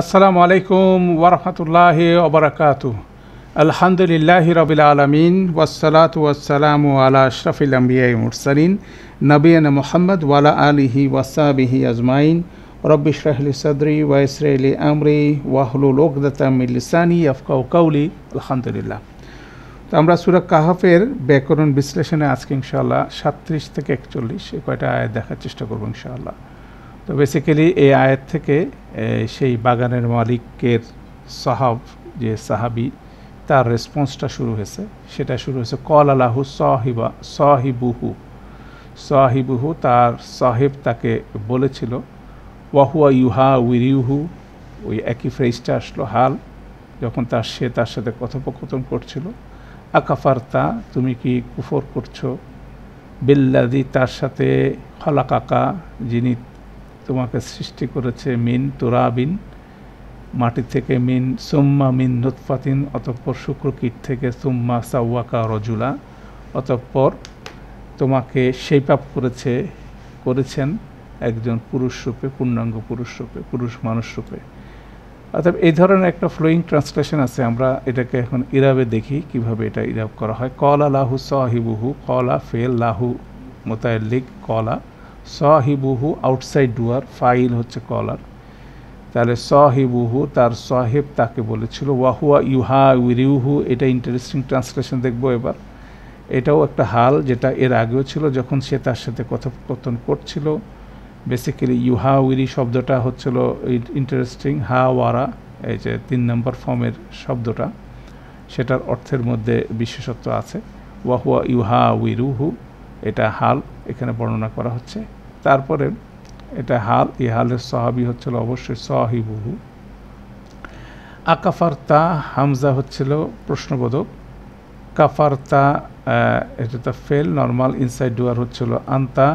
আসসালামু আলাইকুম ওরহমতুল্লাহ ওবরাকাতু আলহামদুলিল্লাহ রবিল আলমিন ওয়াসালাত ওয়াসালামু আলা আশরফিল আম্বিয়াই মুরসালিন নবীন মোহাম্মদ ওয়ালা আলিহি ওয়াসাবিহি আজমাইন। রব্বিশ রাহলি সদরি ওয়াইসরাইলি আমরি ওয়াহলুল ওকদাতামিলিসানি আফকাউ কাউলি আলহামদুলিল্লাহ। তো আমরা সুরা কাহাফের ব্যাকরণ বিশ্লেষণে আজকে ইনশাআল্লাহ সাতত্রিশ থেকে একচল্লিশ এই কয়টা আয়াত দেখার চেষ্টা করব ইনশাআল্লাহ। তো বেসিক্যালি এই আয়াত থেকে সেই বাগানের মালিকের সাহাব, যে সাহাবি, তার রেসপন্সটা শুরু হয়েছে। সেটা শুরু হয়েছে, কল আলাহু সাহিবা, সাহিবুহু। সাহিবুহু তার সাহেব তাকে বলেছিল, ওয়াহুয়া ইউহা উইরিউহু ওই একই ফ্রেজটা আসলো, হাল। যখন তার, সে তার সাথে কথোপকথন করছিল, আকাফারতা, তুমি কি কুফর করছ? বিল্লাদি তার সাথে হলাকাকা যিনি তোমাকে সৃষ্টি করেছে মিন তোরাবিন মাটি থেকে মিন, সুম্মা মিন নুৎফাতিন অতঃপর শুক্রকীট থেকে সুম্মা সাউয়াকা রজুলা, অতঃপর তোমাকে সেই পাপ করেছে, করেছেন একজন পুরুষ রূপে, পূর্ণাঙ্গ পুরুষ রূপে, পুরুষ মানুষ রূপে। অর্থাৎ এই ধরনের একটা ফ্লোয়িং ট্রান্সলেশন আছে, আমরা এটাকে এখন ইরাবে দেখি কীভাবে এটা ইরাব করা হয়। কলা লাহু সাহিবুহু, কলা ফেল লাহু মোতায়লিক কলা। সাহিবুহু আউটসাইড ডুয়ার ফাইল হচ্ছে কলার তাহলে সাহিবুহু তার সাহেব তাকে বলেছিল, ওয়াহুয়া ইউহা উইরিউহু এটা ইন্টারেস্টিং ট্রান্সলেশন দেখব এবার। এটাও একটা হাল যেটা এর আগেও ছিল, যখন সে তার সাথে কথোপকথন করছিল। বেসিক্যালি ইউহা উইরি শব্দটা হচ্ছিল ইন্টারেস্টিং হা ওয়ারা এই যে তিন নম্বর ফর্মের শব্দটা, সেটার অর্থের মধ্যে বিশেষত্ব আছে। ওয়াহুয়া ইউহা উইরুহু এটা হাল। এখানে বর্ণনা করা হচ্ছে। তারপরে এটা হাল, এই হালের সাহাবি হচ্ছিল অবশ্যই সাহিবুহু। আকাফারতা হামজা হচ্ছিল প্রশ্নবোধক। কাফারতা এটা তো ফেল, নর্মাল ইনসাইড ডুয়ার হচ্ছিল আন্তা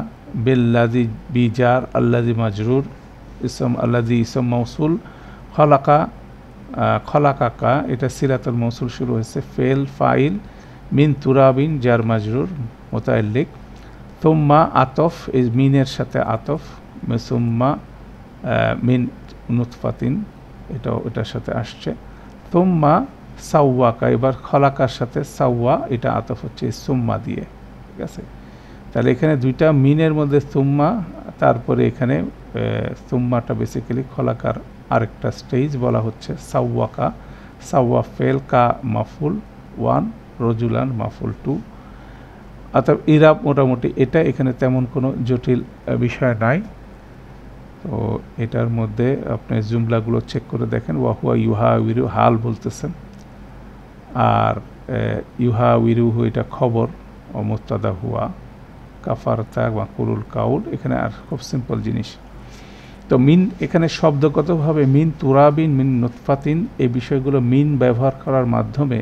বিল্লাদি বিজার আল্লাদি মাজরুর, ইসম আল্লাদি ইসম মৌসুল খলাকা খলাকাকা, এটা সিরাতুল মৌসুল শুরু হয়েছে। ফেল, ফাইল, মিন তুরাবিন, জার মাজরুর মোতাল্লিক তুম্মা আতফ এই মিনের সাথে আতফ মেসুম্মা মিন নুৎফাতিন এটা ওটার সাথে আসছে। তুম্মা সাউয়াকা এবার খলাকার সাথে সাউয়া এটা আতফ হচ্ছে সুম্মা দিয়ে, ঠিক আছে? তাহলে এখানে দুইটা মিনের মধ্যে সুম্মা তারপরে এখানে সুম্মাটা বেসিক্যালি খলাকার আরেকটা স্টেজ বলা হচ্ছে সাউয়াকা সাউয়া ফেল কা মাফুল ওয়ান রজুলান মাফুল টু অর্থাৎ ইরাব মোটামুটি এটা এখানে তেমন কোনো জটিল বিষয় নাই। তো এটার মধ্যে আপনি জুমলাগুলো চেক করে দেখেন, ওয়াহুয়া ইউহা উইরু হাল বলতেছেন। আর ইউহা উইরুহু এটা খবর ও মুস্তাদা হুয়া, কাফারতা বা কুরুল কাউল, এখানে আর খুব সিম্পল জিনিস। তো মিন, এখানে শব্দগতভাবে মিন তুরাবিন, মিন নুৎফাতিন এই বিষয়গুলো মিন ব্যবহার করার মাধ্যমে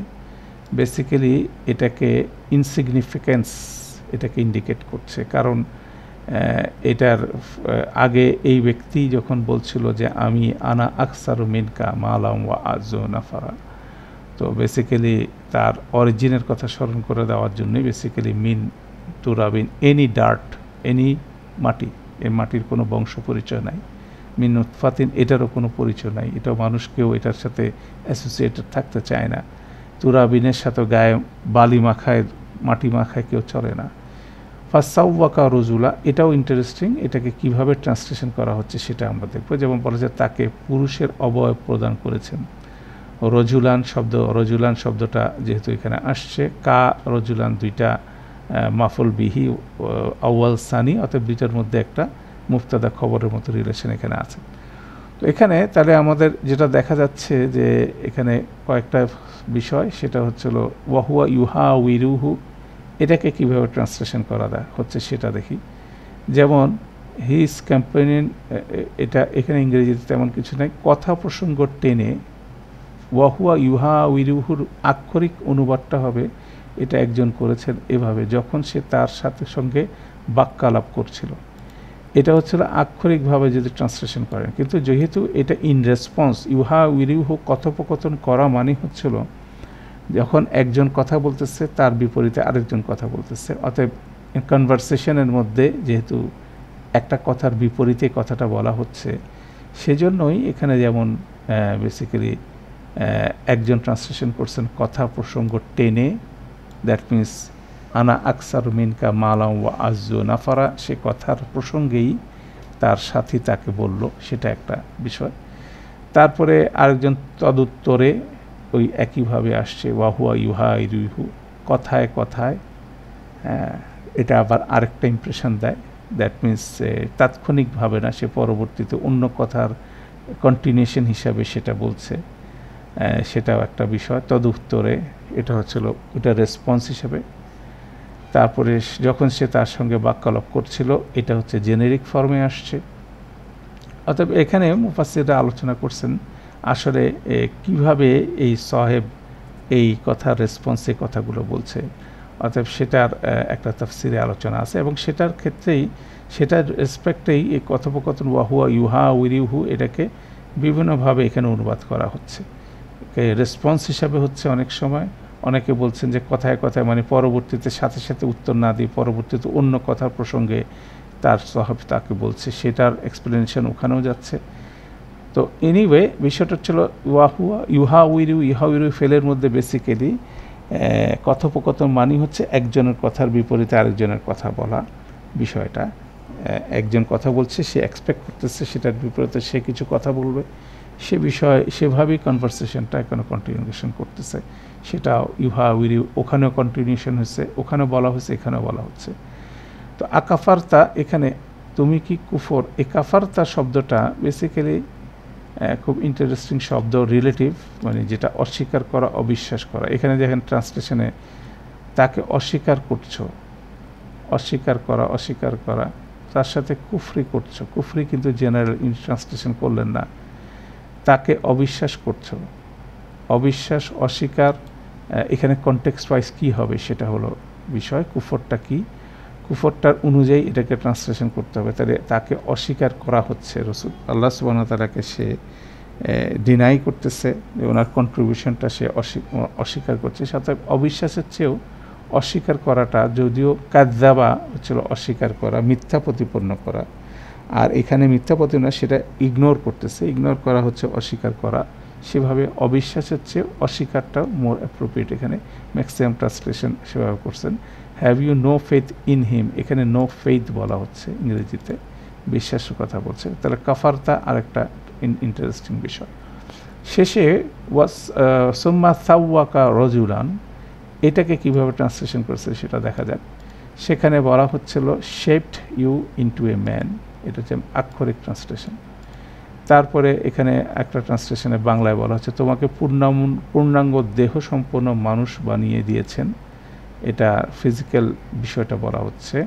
বেসিক্যালি এটাকে ইনসিগনিফিক্যান্স এটাকে ইন্ডিকেট করছে। কারণ এটার আগে এই ব্যক্তি যখন বলছিল যে আমি আনা আকসার মিনকা মালাম ওয়া আজো নাফারা, তো বেসিক্যালি তার অরিজিনের কথা স্মরণ করে দেওয়ার জন্যই বেসিক্যালি মিন তুরাবিন এনি ডার্ট এনি মাটি, এই মাটির কোনো বংশ পরিচয় নাই। মিন উৎফাতিন এটারও কোনো পরিচয় নাই। এটাও মানুষ কেউ এটার সাথে অ্যাসোসিয়েটেড থাকতে চায় না। তুরাবিনের সাথে গায়ে বালি মাখায়, মাটি মাখায় কেউ চলে না। ফাসাউওয়াকা রজুলা, এটাও ইন্টারেস্টিং এটাকে কীভাবে ট্রান্সলেশন করা হচ্ছে সেটা আমরা দেখব। যেমন বলা যায়, তাকে পুরুষের অবয়ব প্রদান করেছেন। রজুলান শব্দ, রজুলান শব্দটা যেহেতু এখানে আসছে, কা, রজুলান দুইটা মাফুল বিহি আউয়াল সানি, অর্থাৎ দুইটার মধ্যে একটা মুফতাদা খবরের মতো রিলেশন এখানে আছে। এখানে তাহলে আমাদের যেটা দেখা যাচ্ছে যে এখানে কয়েকটা বিষয়, সেটা হচ্ছিল ওয়াহুয়া ইউহা উইরুহু এটাকে কীভাবে ট্রান্সলেশন করা দেয় হচ্ছে সেটা দেখি। যেমন, হিজ ক্যাম্পেনিন এটা এখানে ইংরেজিতে তেমন কিছু নাই, কথা প্রসঙ্গ টেনে, ওয়াহুয়া ইউহা উইরুহুর আক্ষরিক অনুবাদটা হবে, এটা একজন করেছেন এভাবে, যখন সে তার সাথে সঙ্গে বাক্যালাপ করছিল। এটা হচ্ছিল আক্ষরিকভাবে যদি ট্রান্সলেশন করেন। কিন্তু যেহেতু এটা ইন রেসপন্স ইউহা উইরিউহু কথোপকথন করা মানে হচ্ছিল যখন একজন কথা বলতেছে, তার বিপরীতে আরেকজন কথা বলতেছে। অতএব কনভারসেশনের মধ্যে যেহেতু একটা কথার বিপরীতে কথাটা বলা হচ্ছে, সেজন্যই এখানে যেমন বেসিক্যালি একজন ট্রান্সলেশন করছেন কথা প্রসঙ্গ টেনে দ্যাট মিন্স আনা আকসার মিনকা মালাম ওয়া আজু নাফারা সে কথার প্রসঙ্গেই তার সাথী তাকে বলল সেটা একটা বিষয়। তারপরে আরেকজন তদুত্তরে ওই একইভাবে আসছে ওয়াহুয়া ইউহা ইরুইহু কথায় কথায় হ্যাঁ, এটা আবার আরেকটা ইমপ্রেশন দেয়। দ্যাট মিন্স তাৎক্ষণিকভাবে না সে পরবর্তীতে অন্য কথার কন্টিনিউশন হিসাবে সেটা বলছে। সেটাও একটা বিষয়। তদুত্তরে এটা হচ্ছিল এটা রেসপন্স হিসাবে। তারপরে যখন সে তার সঙ্গে বাক্যালাপ করছিল, এটা হচ্ছে জেনেরিক ফর্মে আসছে। অতএব এখানে মুফাসিররা আলোচনা করছেন, আসলে কীভাবে এই সাহেব এই কথার রেসপন্সে কথাগুলো বলছে। অতএব সেটার একটা তফসিরে আলোচনা আছে এবং সেটার ক্ষেত্রেই, সেটার রেসপেক্টেই এই কথোপকথন, ওয়াহুয়া ইউহা উইরিউহু এটাকে বিভিন্নভাবে এখানে অনুবাদ করা হচ্ছে। রেসপন্স হিসাবে হচ্ছে অনেক সময়। অনেকে বলছেন যে কথায় কথায় মানে পরবর্তীতে সাথে সাথে উত্তর না দিয়ে পরবর্তীতে অন্য কথার প্রসঙ্গে তার সহাব তাকে বলছে, সেটার এক্সপ্লেনেশন ওখানেও যাচ্ছে। তো এনিওয়ে বিষয়টা ছিল ওয়াহুয়া ইউহা উইরু ইহা উইরু ফেলের মধ্যে বেসিক্যালি কথোপকথন মানি হচ্ছে একজনের কথার বিপরীতে আরেকজনের কথা বলা বিষয়টা। একজন কথা বলছে, সে এক্সপেক্ট করতেছে সেটার বিপরীতে সে কিছু কথা বলবে। সে বিষয়ে সেভাবেই কনভারসেশনটা এখনও কন্টিনিউশন করতেছে। সেটা ইউহা উইরি, ওখানেও কন্টিনিউশন হয়েছে, ওখানেও বলা হয়েছে, এখানেও বলা হচ্ছে। তো আকাফার্তা এখানে, তুমি কি কুফর? এ কাফারতা শব্দটা বেসিক্যালি খুব ইন্টারেস্টিং শব্দ রিলেটিভ মানে যেটা অস্বীকার করা, অবিশ্বাস করা। এখানে দেখেন ট্রান্সলেশনে তাকে অস্বীকার করছ। অস্বীকার করা অস্বীকার করা। তার সাথে কুফরি করছ। কুফরি কিন্তু জেনারেল ইন ট্রান্সলেশন করলেন না। তাকে অবিশ্বাস করছ। অবিশ্বাস, অস্বীকার এখানে কন্টেক্সট ওয়াইজ কী হবে সেটা হলো বিষয়, কুফরটা কি? কুফরটার অনুযায়ী এটাকে ট্রান্সলেশন করতে হবে। তাহলে তাকে অস্বীকার করা হচ্ছে রসুল। আল্লাহ সুবান তালাকে সে ডিনাই করতেছে যে ওনার কন্ট্রিবিউশনটা সে অস্বীকার করছে। সাথে অবিশ্বাসের চেয়েও অস্বীকার করাটা, যদিও কাদ্দাবা হচ্ছিল অস্বীকার করা, মিথ্যা প্রতিপন্ন করা। আর এখানে মিথ্যা প্রতিপন্ন, সেটা ইগনোর করতেছে। ইগনোর করা হচ্ছে অস্বীকার করা। সেভাবে অবিশ্বাসের চেয়ে অস্বীকারটা মোর অ্যাপ্রোপ্রিয়েট এখানে ম্যাক্সিমাম ট্রান্সলেশন সেভাবে করছেন। Have you no faith in him এখানে নো ফেথ বলা হচ্ছে ইংরেজিতে, বিশ্বাসের কথা বলছে। তাহলে কাফারতা আরেকটা ইন্টারেস্টিং বিষয়। শেষে ওয়াস সোম্মা সাউওয়াকা রজুলান এটাকে কীভাবে ট্রান্সলেশন করছে সেটা দেখা যাক। সেখানে বলা হচ্ছিল shaped you into a man এটা হচ্ছে আক্ষরিক ট্রান্সলেশন তারপরে এখানে একটা ট্রান্সলেশনে বাংলায় বলা হচ্ছে, তোমাকে পূর্ণাম, পূর্ণাঙ্গ দেহ সম্পন্ন মানুষ বানিয়ে দিয়েছেন। এটা ফিজিক্যাল বিষয়টা বলা হচ্ছে।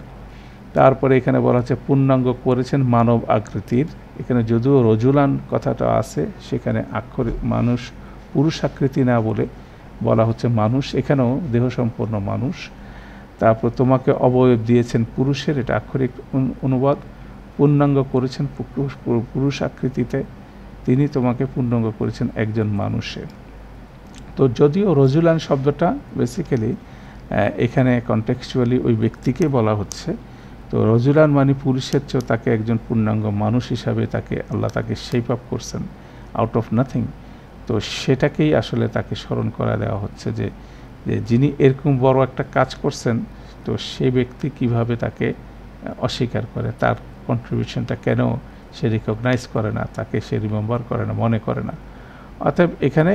তারপরে এখানে বলা হচ্ছে, পূর্ণাঙ্গ করেছেন মানব আকৃতির। এখানে যদিও রজুলান কথাটা আছে, সেখানে আক্ষরিক মানুষ পুরুষ আকৃতি না বলে বলা হচ্ছে মানুষ, এখানেও দেহ সম্পন্ন মানুষ। তারপর, তোমাকে অবয়ব দিয়েছেন পুরুষের। এটা আক্ষরিক অনুবাদ। পূর্ণাঙ্গ করেছেন পুরুষ আকৃতিতে। তিনি তোমাকে পূর্ণাঙ্গ করেছেন একজন মানুষে তো যদিও রজুলান শব্দটা বেসিক্যালি এখানে কন্টেক্সচুয়ালি ওই ব্যক্তিকে বলা হচ্ছে। তো রজুলান মানে পুরুষের চেয়েও তাকে একজন পূর্ণাঙ্গ মানুষ হিসাবে তাকে আল্লাহ তাকে শেপ আপ করছেন আউট অফ নাথিং তো সেটাকেই আসলে তাকে স্মরণ করা দেওয়া হচ্ছে যে যিনি এরকম বড় একটা কাজ করছেন, তো সেই ব্যক্তি কীভাবে তাকে অস্বীকার করে। তার কন্ট্রিবিউশনটা কেন সে রিকগনাইজ করে না, তাকে সে রিমেম্বার করে না, মনে করে না? অতএব এখানে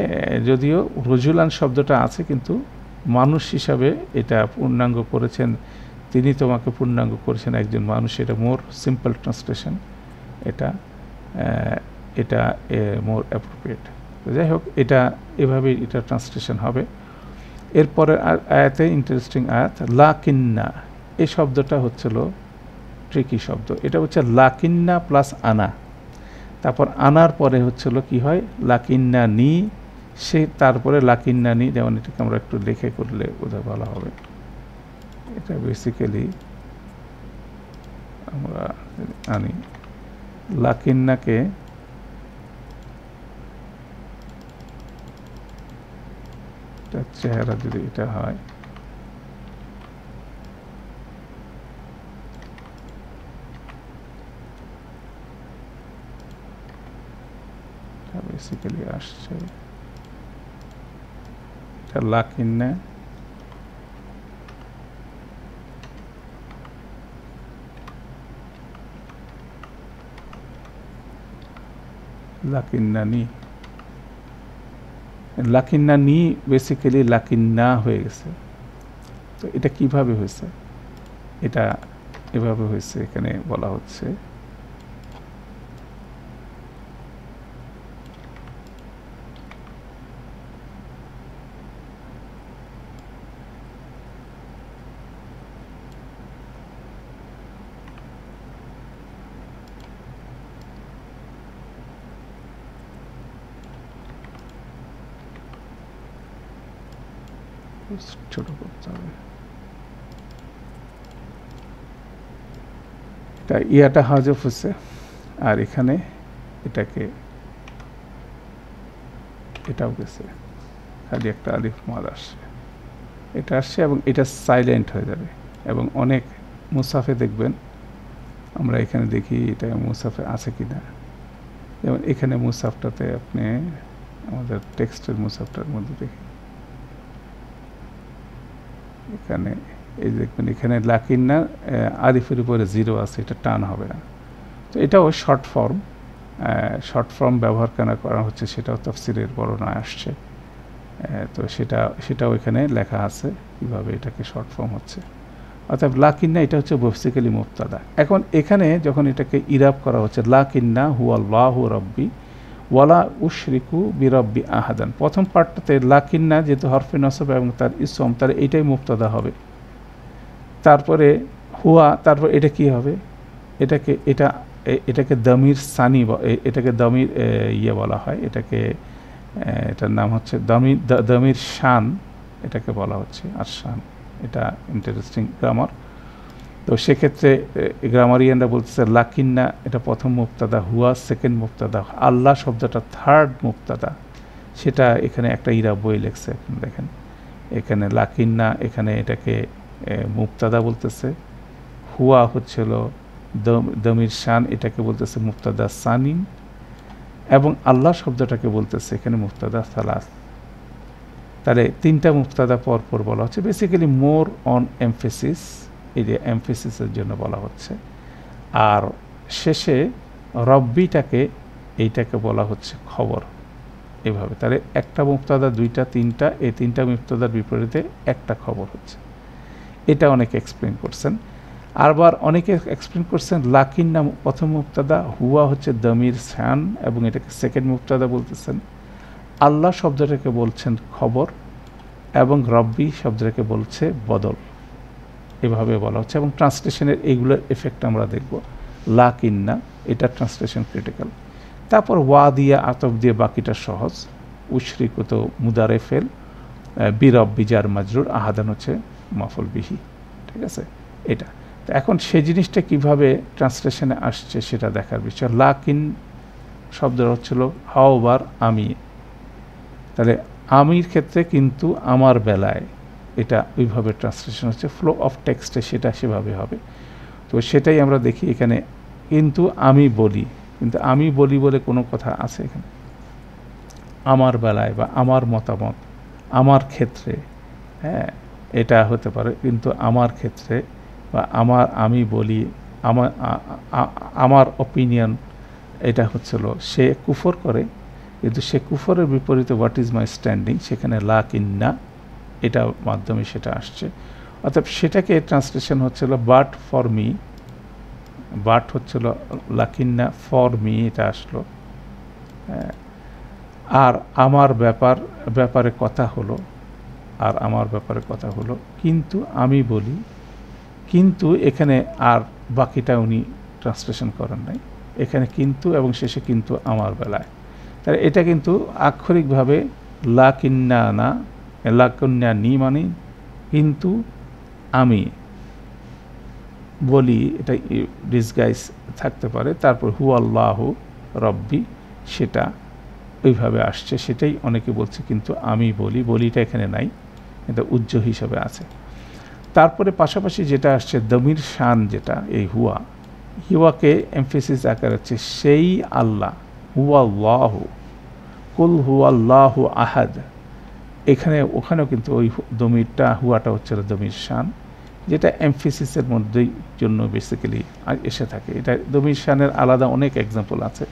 যদিও রজুলান শব্দটা আছে, কিন্তু মানুষ হিসাবে এটা পূর্ণাঙ্গ করেছেন, তিনি তোমাকে পূর্ণাঙ্গ করেছেন, একজন মানুষ, এটা মোর সিম্পল ট্রান্সলেশন এটা এটা মোর অ্যাপ্রোপ্রিয়েট যাই হোক, এটা এভাবেই এটা ট্রান্সলেশন হবে। এরপরের আয়াতে ইন্টারেস্টিং আয়াত লা কিন্না এই শব্দটা হচ্ছিল ট্রিকি শব্দ। এটা হচ্ছে লাকিন্না প্লাস আনা। তারপর আনার পরে হচ্ছিল কি হয়? লাকিন্না নি, সে তারপরে লাকিন্না নি, যেমন এটাকে আমরা একটু লেখে করলে বোধহয় ভালো হবে। এটা বেসিক্যালি আমরা আনি। লাকিন্নাকে চেহারা যদি এটা হয় বেসিক্যালি আসছে। এটা লাকিন্না লাকিন্নানি লাকিন্না নি বেসিক্যালি লাকিন্না হয়ে গেছে। তো এটা কীভাবে হয়েছে? এটা এভাবে হয়েছে, এখানে বলা হচ্ছে। ছোট করতে হবে। এটা ইয়াটা হাজফ হচ্ছে আর এখানে এটাকে এটাও গেছে। খালি একটা আলিফ মাদ আসছে। এটা আসছে এবং এটা সাইলেন্ট হয়ে যাবে। এবং অনেক মুসাফে দেখবেন, আমরা এখানে দেখি এটা মুসাফে আছে কি না যেমন এখানে মুসাফটাতে আপনি আমাদের টেক্সটের মুসাফটার মধ্যে দেখি। এখানে, এই দেখবেন এখানে লাকিন না আরিফের উপরে জিরো আছে, এটা টান হবে না। তো এটাও শর্ট ফর্ম শর্ট ফর্ম ব্যবহার কেন করা হচ্ছে সেটাও তফসিলের বর্ণনায় আসছে। তো সেটা, সেটাও এখানে লেখা আছে, কীভাবে এটাকে শর্ট ফর্ম হচ্ছে। অর্থাৎ লাকিন্না এটা হচ্ছে বেসিক্যালি মুক্তাদা এখন এখানে যখন এটাকে ইরাব করা হচ্ছে লাকিন্না হু আল্লাহ রব্বি ওয়ালা উশরিকু বিরব্বি আহাদান। প্রথম পার্টটাতে লাকিন্না যেহেতু হরফে নসব এবং তার ইসম তার এইটাই মুক্তদা হবে। তারপরে হুয়া, তারপর এটা কি হবে? এটাকে, এটা এটাকে দমির সানি এটাকে দমির ইয়ে বলা হয়। এটাকে এটার নাম হচ্ছে দমির দমির শান, এটাকে বলা হচ্ছে আর শান এটা ইন্টারেস্টিং গ্রামার তো সেক্ষেত্রে গ্রামারিয়ানরা বলতেছে, লাকিন্না, এটা প্রথম মুক্তাদা, হুয়া, সেকেন্ড মুক্তাদা, আল্লাহ শব্দটা থার্ড মুক্তাদা। সেটা এখানে একটা ইরা বই লেখছে দেখেন। এখানে লাকিন্না, এখানে এটাকে মুক্তাদা বলতেছে। হুয়া হচ্ছিল দমির শান, এটাকে বলতেছে মুক্তাদা সানিন। এবং আল্লাহ শব্দটাকে বলতেছে এখানে মুক্তাদা সালাস। তাহলে তিনটা মুক্তাদা পর পর বলা হচ্ছে। বেসিক্যালি মোর অন এমফেসিস এই যে এমফেসিসের জন্য বলা হচ্ছে। আর শেষে রব্বিটাকে, এইটাকে বলা হচ্ছে খবর। এভাবে। তাহলে একটা মুক্তাদা দুইটা, তিনটা, এই তিনটা মুক্তাদার বিপরীতে একটা খবর হচ্ছে। এটা অনেকে এক্সপ্লেন করছেন। আরবার অনেকে এক্সপ্লেন করছেন, লাকিন নাম প্রথম মুক্তাদা হুয়া হচ্ছে দমির স্যান এবং এটাকে সেকেন্ড মুক্তাদা বলতেছেন। আল্লাহ শব্দটাকে বলছেন খবর এবং রব্বি শব্দটাকে বলছে বদল। এভাবে বলা হচ্ছে এবং ট্রান্সলেশনের এইগুলোর এফেক্ট আমরা দেখব। লাকিন্না এটা ট্রান্সলেশন ক্রিটিক্যাল তারপর ওয়া দিয়ে আতব দিয়ে বাকিটা সহজ। উশরিকত মুদারে ফেল বীরব বিজার মাজরুর, আহাদান হচ্ছে মাফল বিহি। ঠিক আছে? এটা। তো এখন সে জিনিসটা কীভাবে ট্রান্সলেশনে আসছে সেটা দেখার বিষয়। লাকিন শব্দ হচ্ছিল হাওবার আমি। তাহলে আমির ক্ষেত্রে কিন্তু আমার বেলায় এটা ওইভাবে ট্রান্সলেশন হচ্ছে ফ্লো অফ টেক্সটে সেটা সেভাবে হবে। তো সেটাই আমরা দেখি এখানে, কিন্তু আমি বলি। কিন্তু আমি বলি বলে কোনো কথা আছে এখানে? আমার বেলায় বা আমার মতামত, আমার ক্ষেত্রে হ্যাঁ এটা হতে পারে, কিন্তু আমার ক্ষেত্রে বা আমার, আমি বলি, আমার আমার অপিনিয়ন এটা হচ্ছিল সে কুফর করে, কিন্তু সে কুফরের বিপরীতে হোয়াট ইজ মাই স্ট্যান্ডিং সেখানে লা কিন্না এটা মাধ্যমে সেটা আসছে। অর্থাৎ সেটাকে ট্রান্সলেশন হচ্ছিল বাট ফর মি বাট হচ্ছিল লাকিন্না ফর মি এটা আসলো। আর আমার ব্যাপার, ব্যাপারে কথা হলো, আর আমার ব্যাপারে কথা হলো। কিন্তু আমি বলি, কিন্তু এখানে আর বাকিটা উনি ট্রান্সলেশন করেন নাই। এখানে কিন্তু এবং শেষে কিন্তু আমার বেলায়। তাহলে এটা কিন্তু আক্ষরিকভাবে লাকিন্না না লাকন্যা নি মানে কিন্তু আমি বলি এটা ডিসগাইজ থাকতে পারে, তারপর হু আল্লাহ রব্বি, সেটা ওইভাবে আসছে, সেটাই অনেকে বলছে, কিন্তু আমি বলি, বলিটা এখানে নাই, এটা উজ্জ হিসাবে আছে। তারপরে পাশাপাশি যেটা আসছে, দমির শান যেটা, এই হুয়া হিওয়াকে এমফেসিস আকার হচ্ছে, সেই আল্লাহ হুয়া আল্লাহ কুল হু আল্লাহ আহাদ। এখানে ওখানেও কিন্তু ওই দমিরটা হুয়াটা হচ্ছে দমির শান, যেটা এমফিসিসের মধ্যেই জন্য বেসিক্যালি এসে থাকে। এটা দমির শানের আলাদা অনেক এক্সাম্পল আছে।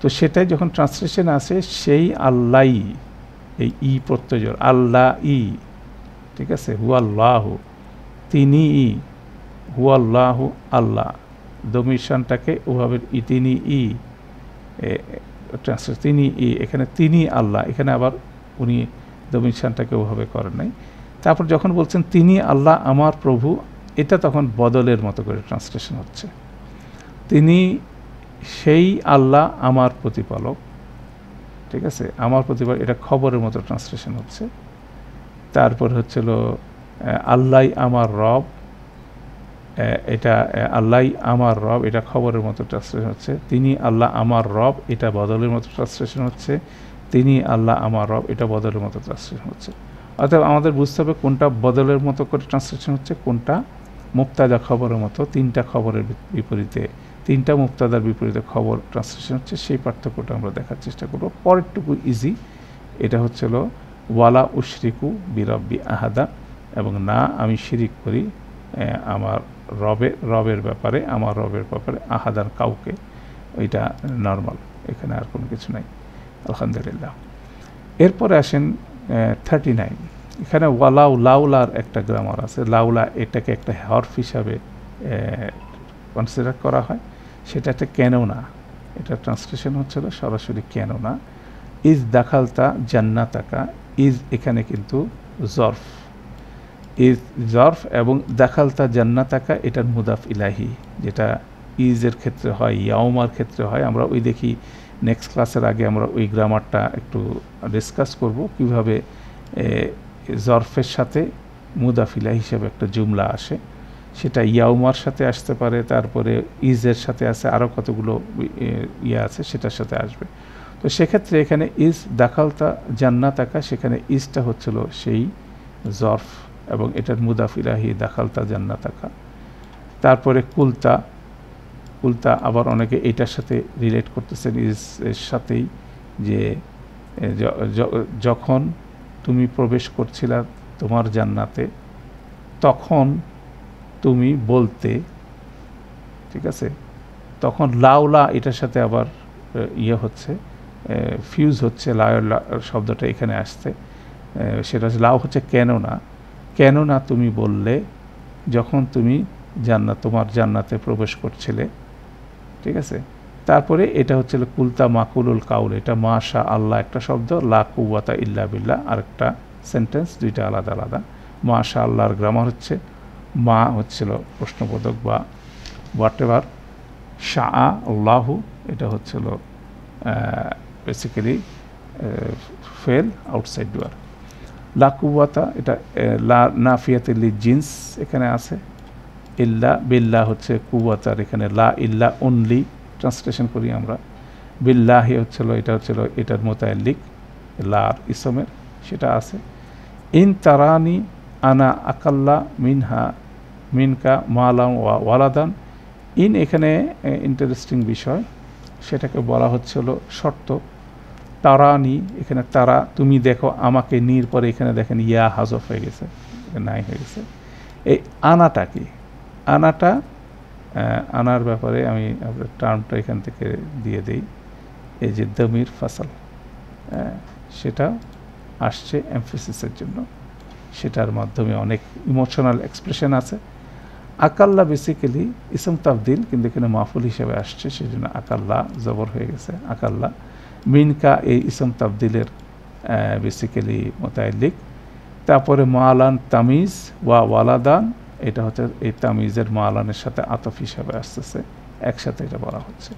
তো সেটাই যখন ট্রান্সলেশন আসে, সেই আল্লাহ এই ই প্রত্যয় আল্লাহ ই ঠিক আছে? হু আল্লাহ তিনি ই হু আল্লাহ। আল্লাহ দমির শানটাকে ওভাবে ই তিনি ই ট্রান্সলেট তিনি ই এখানে তিনি আল্লাহ, এখানে আবার উনি দমির শানটাকে ওভাবে করেন নাই। তারপর যখন বলছেন, তিনি আল্লাহ, আমার প্রভু, এটা তখন বদলের মতো করে ট্রান্সলেশন হচ্ছে। তিনি সেই আল্লাহ, আমার প্রতিপালক। ঠিক আছে? আমার প্রতিপালক, এটা খবরের মতো ট্রান্সলেশন হচ্ছে। তারপর হচ্ছিল আল্লাহ আমার রব। এটা আল্লাহ আমার রব, এটা খবরের মতো ট্রান্সলেশন হচ্ছে। তিনি আল্লাহ, আমার রব, এটা বদলের মতো ট্রান্সলেশন হচ্ছে। তিনি আল্লাহ আমার রব, এটা বদলের মতো ট্রান্সলেশন হচ্ছে। অর্থাৎ আমাদের বুঝতে হবে কোনটা বদলের মতো করে ট্রান্সলেশন হচ্ছে, কোনটা মুক্তাদা খবরের মতো, তিনটা খবরের বিপরীতে, তিনটা মুক্তাদার বিপরীতে খবর ট্রান্সলেশন হচ্ছে, সেই পার্থক্যটা আমরা দেখার চেষ্টা করব। পরেরটুকু ইজি এটা হচ্ছিল ওয়ালা উশরিকু বিরব্বি আহাদা, এবং না, আমি শিরিক করি আমার রবে, রবের ব্যাপারে, আমার রবের ব্যাপারে আহাদার কাউকে। এটা নর্মাল এখানে আর কোনো কিছু নাই। আলহামদুলিল্লাহ। এরপরে আসেন থার্টি নাইন এখানে ওয়ালাউ লাউলার একটা গ্রামার আছে। লাউলা এটাকে একটা হরফ হিসাবে কনসিডার করা হয়। সেটা একটা কেন না। এটা ট্রান্সলেশন হচ্ছিল সরাসরি কেন না। ইজ দাখালতা জান্নাতাকা। ইজ এখানে কিন্তু জর্ফ। ইজ জর্ফ এবং দাখালতা জান্নাতাকা, এটার মুদাফ ইলাহি। যেটা ইজের ক্ষেত্রে হয় ইয়াওমার ক্ষেত্রে হয়। আমরা ওই দেখি নেক্সট ক্লাসের আগে আমরা ওই গ্রামারটা একটু ডিসকাস করব। কীভাবে জরফের সাথে মুদাফিলা হিসেবে একটা জুমলা আসে। সেটা ইয়াউমার সাথে আসতে পারে, তারপরে ইজের সাথে আছে আরও কতগুলো ইয়ে আছে, সেটার সাথে আসবে। তো সেক্ষেত্রে এখানে ইজ দাখালতা জান্নাত আঁকা সেখানে ইজটা হচ্ছিল সেই জরফ এবং এটার মুদাফিলাহি দাখালতা জান্নাত আঁকা তারপরে কুলতা কুলতা আবার অনেকে এটার সাথে রিলেট করতেছেন ইজ এর সাথেই যে যখন তুমি প্রবেশ করছিলা তোমার জান্নাতে, তখন তুমি বলতে, ঠিক আছে? তখন লাউলা এটার সাথে আবার ইয়ে হচ্ছে ফিউজ হচ্ছে লাউর শব্দটা এখানে আসতে সেটা লাউ হচ্ছে কেন না? কেন না তুমি বললে, যখন তুমি জান্নাত তোমার জান্নাতে প্রবেশ করছিলে ঠিক আছে? তারপরে এটা হচ্ছে কুলতা মাকুলুল কাউল, এটা মা শাহ আল্লাহ একটা শব্দ, লা কুয়াতা ইল্লা বিল্লা আরেকটা সেন্টেন্স দুইটা আলাদা আলাদা। মা শাহ আল্লাহর গ্রামার হচ্ছে মা হচ্ছিল প্রশ্নবোধক বা হোয়াট এভার শাহ আল্লাহু এটা হচ্ছিল বেসিক্যালি ফেল আউটসাইড ডুয়ার লা কুয়াতা এটা লা নাফিয়াতিল্লি জিন্স এখানে আছে। ইল্লা বিল্লা হচ্ছে কুয়াতার এখানে লা ইল্লা অনলি ট্রান্সলেশন করি আমরা। বিল্লাহি হচ্ছিল এটা হচ্ছিল এটার মোতাল্লিক লার ইসমের, সেটা আছে। ইন তারানি আনা আকাল্লা মিনহা, মিনকা মালাম ওয়া ওয়ালাদান। ইন এখানে ইন্টারেস্টিং বিষয়, সেটাকে বলা হচ্ছিল শর্ত। তারানি, এখানে তারা, তুমি দেখো আমাকে নির পরে এখানে দেখেন ইয়া হাজফ হয়ে গেছে, নাই হয়ে গেছে। এই আনাটা কি? আনাটা আনার ব্যাপারে আমি আপনার টার্মটা এখান থেকে দিয়ে দিই। এই যে দমির ফাসাল সেটা আসছে এমফিসিসের জন্য। সেটার মাধ্যমে অনেক ইমোশনাল এক্সপ্রেশন আছে। আকাল্লা বেসিক্যালি ইসম তাবদিল কিন্তু এখানে মাহফুল হিসেবে আসছে সেই জন্য আকাল্লা জবর হয়ে গেছে, আকাল্লা। মিনকা এই ইসম তাবদিলের বেসিক্যালি মোতায়লিক। তারপরে মালান তামিজ ওয়া ওয়ালাদান এটা হচ্ছে এই তামিজের মালানের সাথে আতফ হিসাবে আসতেছে, একসাথে এটা বলা হচ্ছে।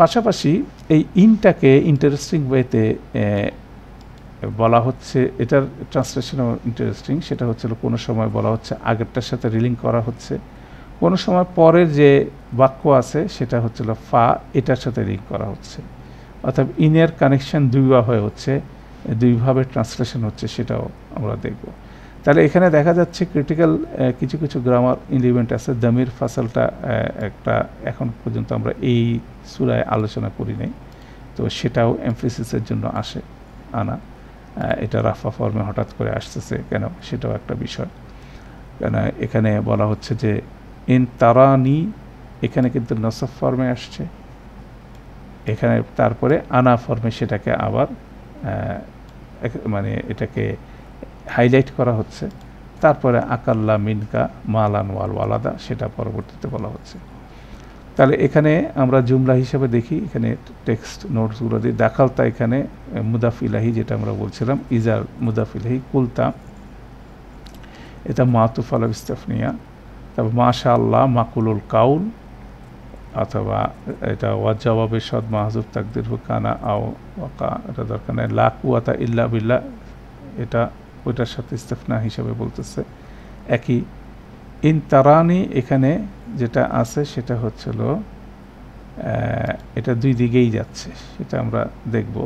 পাশাপাশি এই ইনটাকে ইন্টারেস্টিং ওয়েতে বলা হচ্ছে, এটার ট্রান্সলেশনও ইন্টারেস্টিং সেটা হচ্ছিল কোনো সময় বলা হচ্ছে আগেরটার সাথে রিলিং করা হচ্ছে। কোনো সময় পরের যে বাক্য আছে, সেটা হচ্ছিল ফা, এটার সাথে লিঙ্ক করা হচ্ছে। অর্থাৎ ইনের কানেকশন দুইভাবে হচ্ছে, দুইভাবে ট্রান্সলেশন হচ্ছে, সেটাও আমরা দেখব। তাহলে এখানে দেখা যাচ্ছে ক্রিটিক্যাল কিছু কিছু গ্রামার ইলিমেন্ট আছে। দামির ফাসালটা একটা এখন পর্যন্ত আমরা এই সুরায় আলোচনা করি নাই। তো সেটাও এমফিসিসের জন্য আসে আনা। এটা রাফা ফর্মে হঠাৎ করে আসতেছে কেন? সেটাও একটা বিষয়। কেন? এখানে বলা হচ্ছে যে, ইন তারানি এখানে কিন্তু নসফ ফর্মে আসছে। এখানে তারপরে আনা ফর্মে সেটাকে আবার মানে এটাকে হাইলাইট করা হচ্ছে। তারপরে আকাল্লা মিনকা মালান ওয়াল ওয়ালাদা, সেটা পরবর্তীতে বলা হচ্ছে। তাহলে এখানে আমরা জুমলা হিসেবে দেখি, এখানে টেক্সট নোটসগুলো দিই দাখালতা এখানে মুদাফিলাহি যেটা আমরা বলছিলাম ইজার মুদাফিলাহি কুলতা, এটা মাতুফ আল ইস্তাফনিয়া, তারপর মাশা আল্লাহ মাকুলুল কাউল, অথবা এটা ওয়াজ জবাবের সদ মাহজুব তাকদির কানা আও ওয়াকা, এটা দরকার নেই লাকুয়াতা ইল্লা বিল্লা এটা ওইটার সাথে ইস্তেফনা হিসাবে বলতেছে। একই, ইন তারানি, এখানে যেটা আছে সেটা হচ্ছিল এটা দুই দিকেই যাচ্ছে, সেটা আমরা দেখব।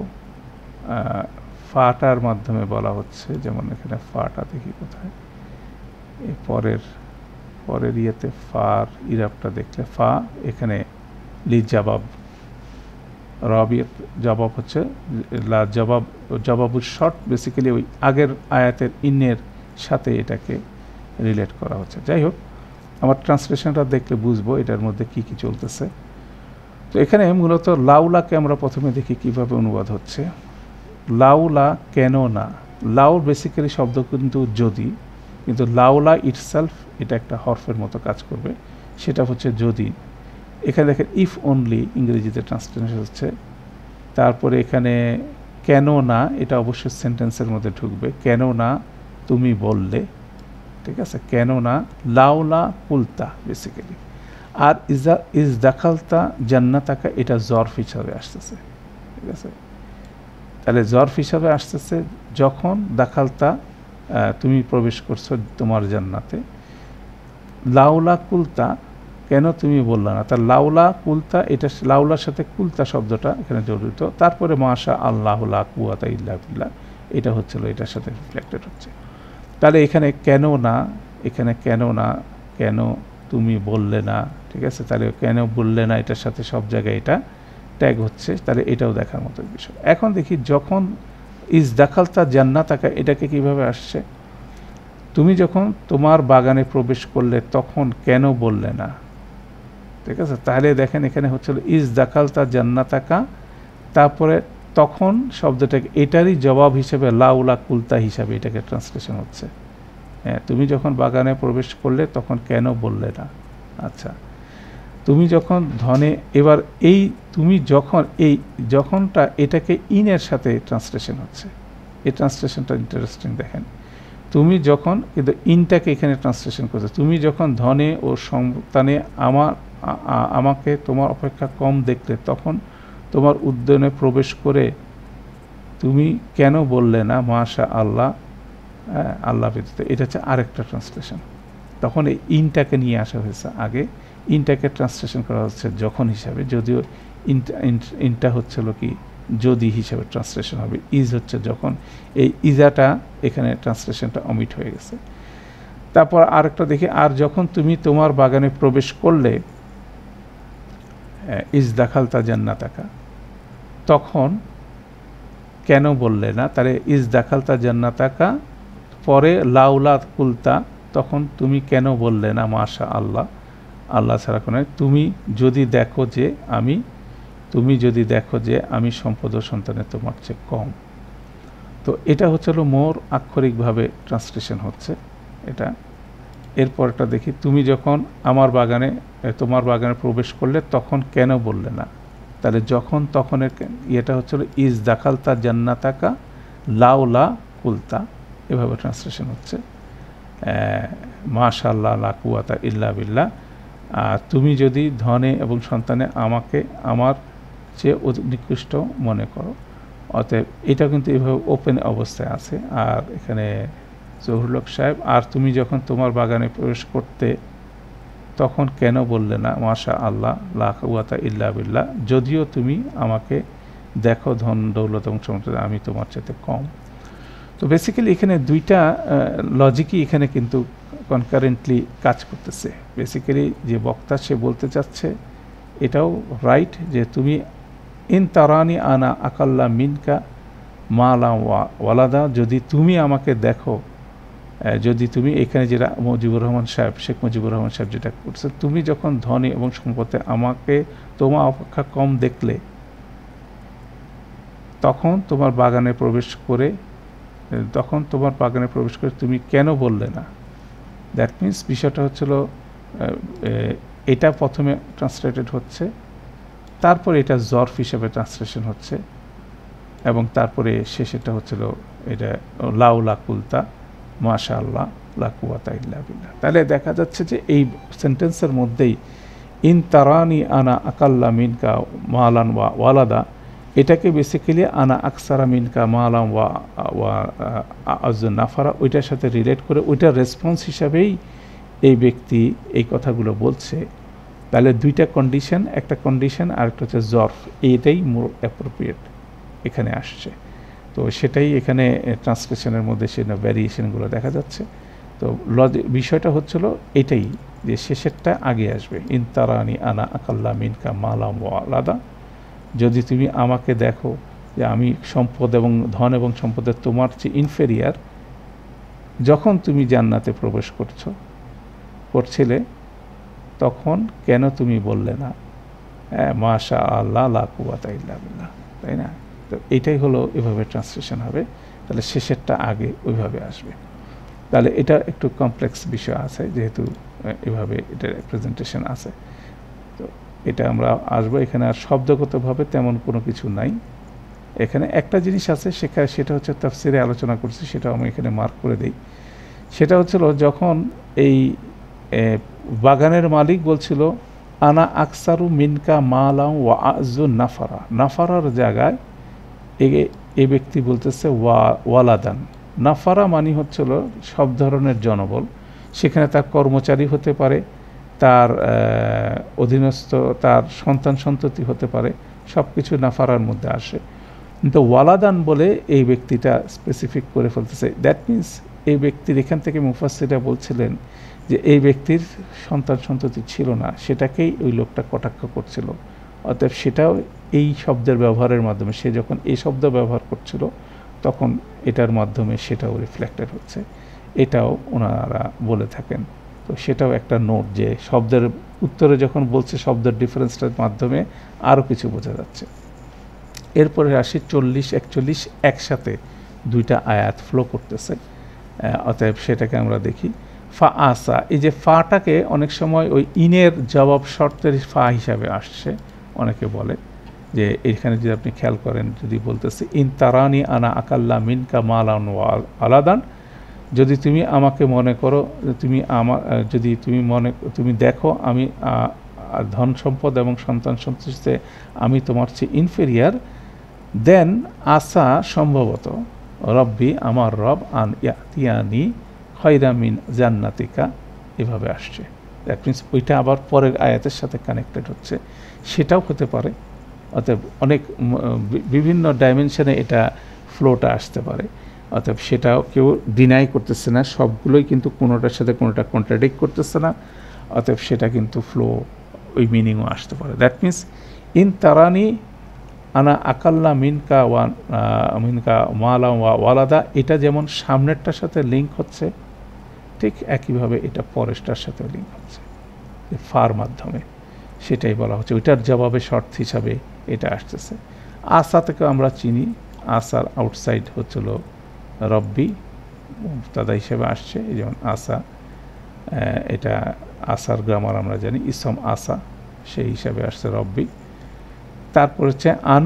ফাটার মাধ্যমে বলা হচ্ছে, যেমন এখানে ফাটা দেখি কোথায়। এই পরের পরের ইয়েতে ফার, ইরাবটা দেখলে ফা, এখানে লি রবির জবাব হচ্ছে, লা জবাব জবাবুর শর্ট বেসিক্যালি ওই আগের আয়াতের ইনের সাথে এটাকে রিলেট করা হচ্ছে। যাই হোক, আমার ট্রান্সলেশনটা দেখলে বুঝব এটার মধ্যে কি কি চলতেছে। তো এখানে মূলত লাউলাকে আমরা প্রথমে দেখি কীভাবে অনুবাদ হচ্ছে। লাউলা কেন না? লাউ বেসিক্যালি শব্দ কিন্তু যদি, কিন্তু লাউলা ইটসেলফ এটা একটা হরফের মতো কাজ করবে। সেটা হচ্ছে যদি। এখানে দেখেন ইফ অনলি ইংরেজিতে ট্রান্সলেশন হচ্ছে। তারপরে এখানে, কেন না এটা অবশ্যই সেন্টেন্সের মধ্যে ঢুকবে। কেন না তুমি বললে। ঠিক আছে? কেন না লাউলা কুলতা বেসিক্যালি আর ইজা, ইজ দাখালতা জান্নাতাকা এটা জর্ফ হিসাবে আসতেছে। ঠিক আছে? তাহলে জর্ফ হিসাবে আসতেছে যখন দাখালতা তুমি প্রবেশ করছ তোমার জান্নাতে। লাউলা কুলতা কেন তুমি বললা না? তার লাউলা, কুলতা, এটা লাউলার সাথে কুলতা শব্দটা এখানে জড়িত। তারপরে মাশা আল্লাহ কুয়াতা ইল্লা এটা হচ্ছিল, এটার সাথে রিফ্লেক্টেড হচ্ছে। তাহলে এখানে কেন না, এখানে কেন না, কেন তুমি বললে না, ঠিক আছে? তাহলে কেন বললে না, এটার সাথে সব জায়গায় এটা ট্যাগ হচ্ছে, তাহলে এটাও দেখার মতো বিষয়। এখন দেখি যখন ইজ দাখালতা জান্নাতাকা, এটাকে কীভাবে আসছে? তুমি যখন তোমার বাগানে প্রবেশ করলে তখন কেন বললে না? ঠিক আছে? তাহলে দেখেন এখানে হচ্ছিল ইজ দাখালতা জান্নাতাকা? তারপরে তখন শব্দটাকে, এটারই জবাব হিসেবে লাউলা কুলতা হিসাবে এটাকে ট্রান্সলেশন হচ্ছে। হ্যাঁ তুমি যখন বাগানে প্রবেশ করলে তখন কেন বললে না? আচ্ছা তুমি যখন ধনে, এবার এই, তুমি যখন এই, যখনটা এটাকে ইনের সাথে ট্রান্সলেশন হচ্ছে, এই ট্রান্সলেশনটা ইন্টারেস্টিং দেখেন। তুমি যখন, কিন্তু ইনটাকে এখানে ট্রান্সলেশন করছে, তুমি যখন ধনে ও সন্তানে আমার আমাকে তোমার অপেক্ষা কম দেখলে তখন তোমার উদ্যানে প্রবেশ করে তুমি কেন বললে না মাশা আল্লাহ আল্লাহ ব্যতীত? এটা হচ্ছে আরেকটা ট্রান্সলেশন তখন এই ইনটাকে নিয়ে আসা হয়েছে আগে। ইনটাকে ট্রান্সলেশন করা হচ্ছে যখন হিসাবে। যদিও ইনটা ইনটা হচ্ছিল কি, যদি হিসাবে ট্রান্সলেশন হবে। ইজ হচ্ছে যখন। এই ইজাটা এখানে ট্রান্সলেশনটা অমিট হয়ে গেছে। তারপর আরেকটা দেখি, আর যখন তুমি তোমার বাগানে প্রবেশ করলে ইজ দাখালতা জান্নাতাকা। তখন কেন বললে না তাহলে ইজ দাখালতা জান্নাতাকা, পরে লাউলা কুলতা, তখন তুমি কেন বললে না মাশা আল্লাহ আল্লাহ ছাড়া কোনো তুমি যদি দেখো যে আমি, তুমি যদি দেখো যে আমি সম্পদ ও সন্তানের তোমার চেয়ে কম। তো এটা হচ্ছে হলো মোর আক্ষরিকভাবে ট্রান্সলেশন হচ্ছে। এটা এরপরটা দেখি, তুমি যখন আমার বাগানে তোমার বাগানে প্রবেশ করলে তখন কেন বললে না? তাহলে যখন তখনের ইয়েটা হচ্ছিল ইজ দাখালতা জান্নাতাকা লাউলা কুলতা? এভাবে ট্রান্সলেশন হচ্ছে। মাশাল্লাহ লা কুয়াতা ইল্লা বিল্লাহ। তুমি যদি ধনে এবং সন্তানে আমাকে, আমার চেয়ে নিকৃষ্ট মনে করো, অতএব এটা কিন্তু এভাবে ওপেন অবস্থায় আছে। আর এখানে জহুরুলক সাহেব, আর তুমি যখন তোমার বাগানে প্রবেশ করতে, তখন কেন বললে না, মাশা আল্লাহ লাকুয়াতা ইল্লা বিল্লাহ, যদিও তুমি আমাকে দেখো ধন, দৌলত এবং সমর্থ আমি তোমার চাইতে কম। তো বেসিক্যালি এখানে দুইটা লজিকই এখানে কিন্তু কনকারেন্টলি কাজ করতেছে। বেসিক্যালি যে বক্তা সে বলতে চাচ্ছে, এটাও রাইট যে তুমি, ইন তারানি আনা আকাল্লা মিনকা মালা ওয়ালাদা, যদি তুমি আমাকে দেখো যদি তুমি এখানে যেটা মুজিবুর রহমান সাহেব, শেখ মুজিবুর রহমান সাহেব যেটা করছে, তুমি যখন ধনী এবং সম্পদে আমাকে তোমার অপেক্ষা কম দেখলে, তখন তোমার বাগানে প্রবেশ করে, তখন তোমার বাগানে প্রবেশ করে তুমি কেন বললে না? দ্যাট মিন্স বিষয়টা হচ্ছিল এটা প্রথমে ট্রান্সলেটেড হচ্ছে, তারপরে এটা জর্ফ হিসেবে ট্রান্সলেশন হচ্ছে, এবং তারপরে শেষেটা হচ্ছিল এটা লাউ লাকুলতা মাশা আল্লাহ লাকুয়াতা ইল্লা বিল্লাহ। তাহলে দেখা যাচ্ছে যে এই সেন্টেন্সের মধ্যেই, ইন তারানি আনা আকাল্লা মিনকা মালান ওয়া ওয়ালাদা এটাকে বেসিক্যালি আনা আকসারা মিনকা মালাম ওয়া ওয়া নাফারা, ওইটার সাথে রিলেট করে ওইটার রেসপন্স হিসাবেই এই ব্যক্তি এই কথাগুলো বলছে। তাহলে দুইটা কন্ডিশন একটা কন্ডিশন আর একটা হচ্ছে জর্ফ। এইটাই মোর অ্যাপ্রোপ্রিয়েট এখানে আসছে। তো সেটাই এখানে ট্রান্সলেশনের মধ্যে সে ভ্যারিয়েশনগুলো দেখা যাচ্ছে। তো লজি, বিষয়টা হচ্ছিল এটাই, যে শেষেরটা আগে আসবে। ইনতারানি আনা আকাল্লা মিনকা মালাম ও আলাদা। যদি তুমি আমাকে দেখো যে আমি সম্পদ এবং ধন এবং সম্পদের তোমার চেয়ে ইনফেরিয়ার যখন তুমি জান্নাতে প্রবেশ করছ, করছিলে, তখন কেন তুমি বললে না? হ্যাঁ মাশা আল্লাহ লাকুয়াতা ইল্লা তাই না? তো এইটাই হলো এভাবে ট্রান্সলেশন হবে। তাহলে শেষেরটা আগে ওইভাবে আসবে। তাহলে এটা একটু কমপ্লেক্স বিষয় আছে, যেহেতু এভাবে এটার প্রেজেন্টেশন আছে। তো এটা আমরা আসব। এখানে আর শব্দগতভাবে তেমন কোনো কিছু নাই। এখানে একটা জিনিস আছে সেখানে সেটা হচ্ছে তাফসিরে আলোচনা করছি সেটা আমি এখানে মার্ক করে দিই। সেটা হচ্ছিল যখন এই বাগানের মালিক বলছিল, আনা আকসারু মিনকা মালাম ওয়া আজু নাফারা। নাফারার জায়গায় এ ব্যক্তি বলতেছে ওয়া, ওয়ালাদান। নাফারা মানি হচ্ছিল সব ধরনের জনবল। সেখানে তার কর্মচারী হতে পারে, তার অধীনস্থ, তার সন্তান সন্ততি হতে পারে সব কিছু নাফারার মধ্যে আসে। কিন্তু ওয়ালাদান বলে এই ব্যক্তিটা স্পেসিফিক করে ফেলতেছে। দ্যাট মিন্স এই ব্যক্তির, এখান থেকে মুফাসিরা বলছিলেন যে এই ব্যক্তির সন্তান সন্ততি ছিল না, সেটাকেই ওই লোকটা কটাক্ষ করছিল। অতএব সেটাও এই শব্দের ব্যবহারের মাধ্যমে, সে যখন এই শব্দ ব্যবহার করছিল, তখন এটার মাধ্যমে সেটাও রিফ্লেক্টেড হচ্ছে। এটাও ওনারা বলে থাকেন। তো সেটাও একটা নোট যে শব্দের উত্তরে যখন বলছে, শব্দের ডিফারেন্সটার মাধ্যমে আরও কিছু বোঝা যাচ্ছে। এরপরে আসি চল্লিশ, একচল্লিশ, একসাথে দুইটা আয়াত ফ্লো করতেছে। অতএব সেটাকে আমরা দেখি। ফা আসা, এই যে ফাটাকে অনেক সময় ওই ইনের জবাব শর্তের ফা হিসাবে আসছে। অনেকে বলে যে, এখানে যদি আপনি খেয়াল করেন, যদি বলতেছে, ইন তারানি আনা আকাল্লা মিনকা মালান আলাদান যদি তুমি আমাকে মনে করো, তুমি আমার যদি তুমি মনে, তুমি দেখো আমি ধন সম্পদ এবং সন্তান সন্তোষে আমি তোমার চেয়ে ইনফেরিয়ার দেন আশা সম্ভবত, রব্বি, আমার রব, আন ইয়াতিয়ানি খয়রামিন জান্নাতিকা এভাবে আসছে। দ্যাট মিনস ওইটা আবার পরের আয়াতের সাথে কানেক্টেড হচ্ছে। সেটাও হতে পারে। অতএব অনেক বিভিন্ন ডাইমেনশনে এটা ফ্লোটা আসতে পারে। অতএব সেটাও কেউ ডিনাই করতেছে না, সবগুলোই কিন্তু কোনোটার সাথে কোনোটা কন্ট্রাডিক্ট করতেছে না। অতএব সেটা কিন্তু ফ্লো ওই মিনিংও আসতে পারে। দ্যাট মিন্স ইন তারানি আনা আকাল্লা মিনকা ওয়ান মিনকা মালা ওয়ালাদা। এটা যেমন সামনেরটার সাথে লিঙ্ক হচ্ছে, ঠিক একইভাবে এটা পরেরটার সাথে লিঙ্ক হচ্ছে ফার মাধ্যমে। সেটাই বলা হচ্ছে। ওইটার জবাবে শর্ত হিসাবে এটা আসতেছে। আসা থেকে আমরা চিনি। আসার আউটসাইড হচ্ছিল রব্বি তাদা হিসেবে আসছে যেমন আসা এটা আসার গ্রামার আমরা জানি, ইসম আসা, সেই হিসাবে আসছে রব্বি। তারপর হচ্ছে আন,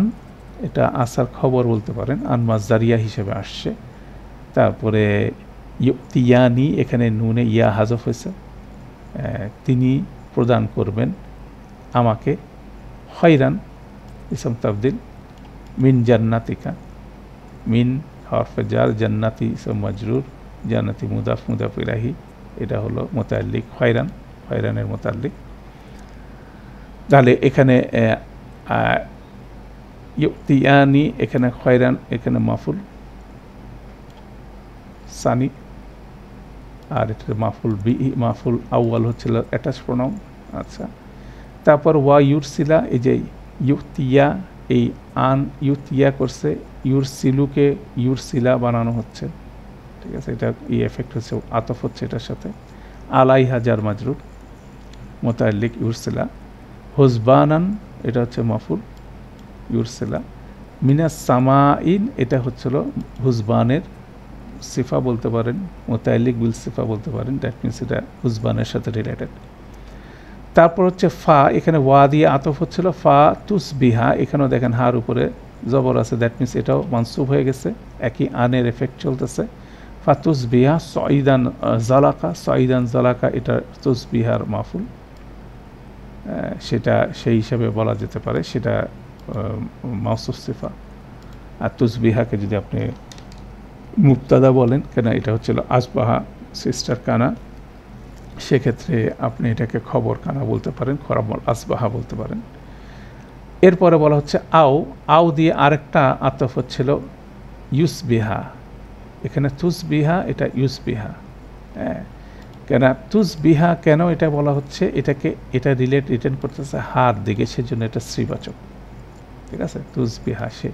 এটা আসার খবর বলতে পারেন, আন মাজারিয়া হিসেবে আসছে। তারপরে ইয়ানি এখানে নুনে ইয়া হাজফ হয়েছে। তিনি প্রদান করবেন আমাকে হয়রান ইসম তাবদিল, মিন জান্নাতিকা, মিন হরফে জার, জান্নাতি ইসম মজরুর, জান্নাতি মুদাফ মুদাফ ইরাহি এটা হলো মোতাল্লিক, হয়রান, হয়রানের মোতাল্লিক। তাহলে এখানে ইয়ানি এখানে খয়রান এখানে মাফুল, সানি, আর এটা মাফুল বি, মাফুল আউয়াল হচ্ছিল অ্যাটাচ প্রণাম আচ্ছা। তারপর ওয়া ইউরসিলা, এই যে ইউতিয়া এই আন ইউথ ইয়া করছে ইউর সিলুকে ইউর বানানো হচ্ছে। ঠিক আছে, এটা এই এফেক্ট হচ্ছে, আতফ হচ্ছে এটার সাথে। আলাই হাজার মাজরুর, মোতাল্লিক ইউরসিলা। হোসবানান এটা হচ্ছে মাফুল ইউরসিলা। মিনাস সামাইন এটা হচ্ছিল হুজবানের সিফা বলতে পারেন, মোতাল্লিক বিল সিফা বলতে পারেন দ্যাট মিনস এটা হুজবানের সাথে রিলেটেড তারপর হচ্ছে ফা, এখানে ওয়া দিয়ে আতফ হচ্ছিল, ফা তুস বিহা এখানেও দেখেন হার উপরে জবর আছে দ্যাট মিনস এটাও মানসুব হয়ে গেছে, একই আনের এফেক্ট চলতেছে। ফা তুস বিহা সঈদান জালাকা সঈদান জালাকা, এটা তুস বিহার মাফুল সেটা সেই হিসাবে বলা যেতে পারে, সেটা মাউসুফ সিফা। আর তুসবিহাকে যদি আপনি মুক্তাদা বলেন, কেন এটা হচ্ছিল আসবাহা, সিস্টার কানা সেক্ষেত্রে আপনি এটাকে খবর কানা বলতে পারেন খরাবল আসবাহা বলতে পারেন। এরপরে বলা হচ্ছে আও আও দিয়ে আরেকটা আতফ হচ্ছিল ইউস বিহা এখানে তুস বিহা এটা ইউস বিহা হ্যাঁ কেন তুস বিহা কেন এটা বলা হচ্ছে? এটাকে, এটা রিলেট রিটার্ন করতেছে হার দিকে, সেজন্য এটা শ্রীবাচক ঠিক আছে? তুস বিহা সে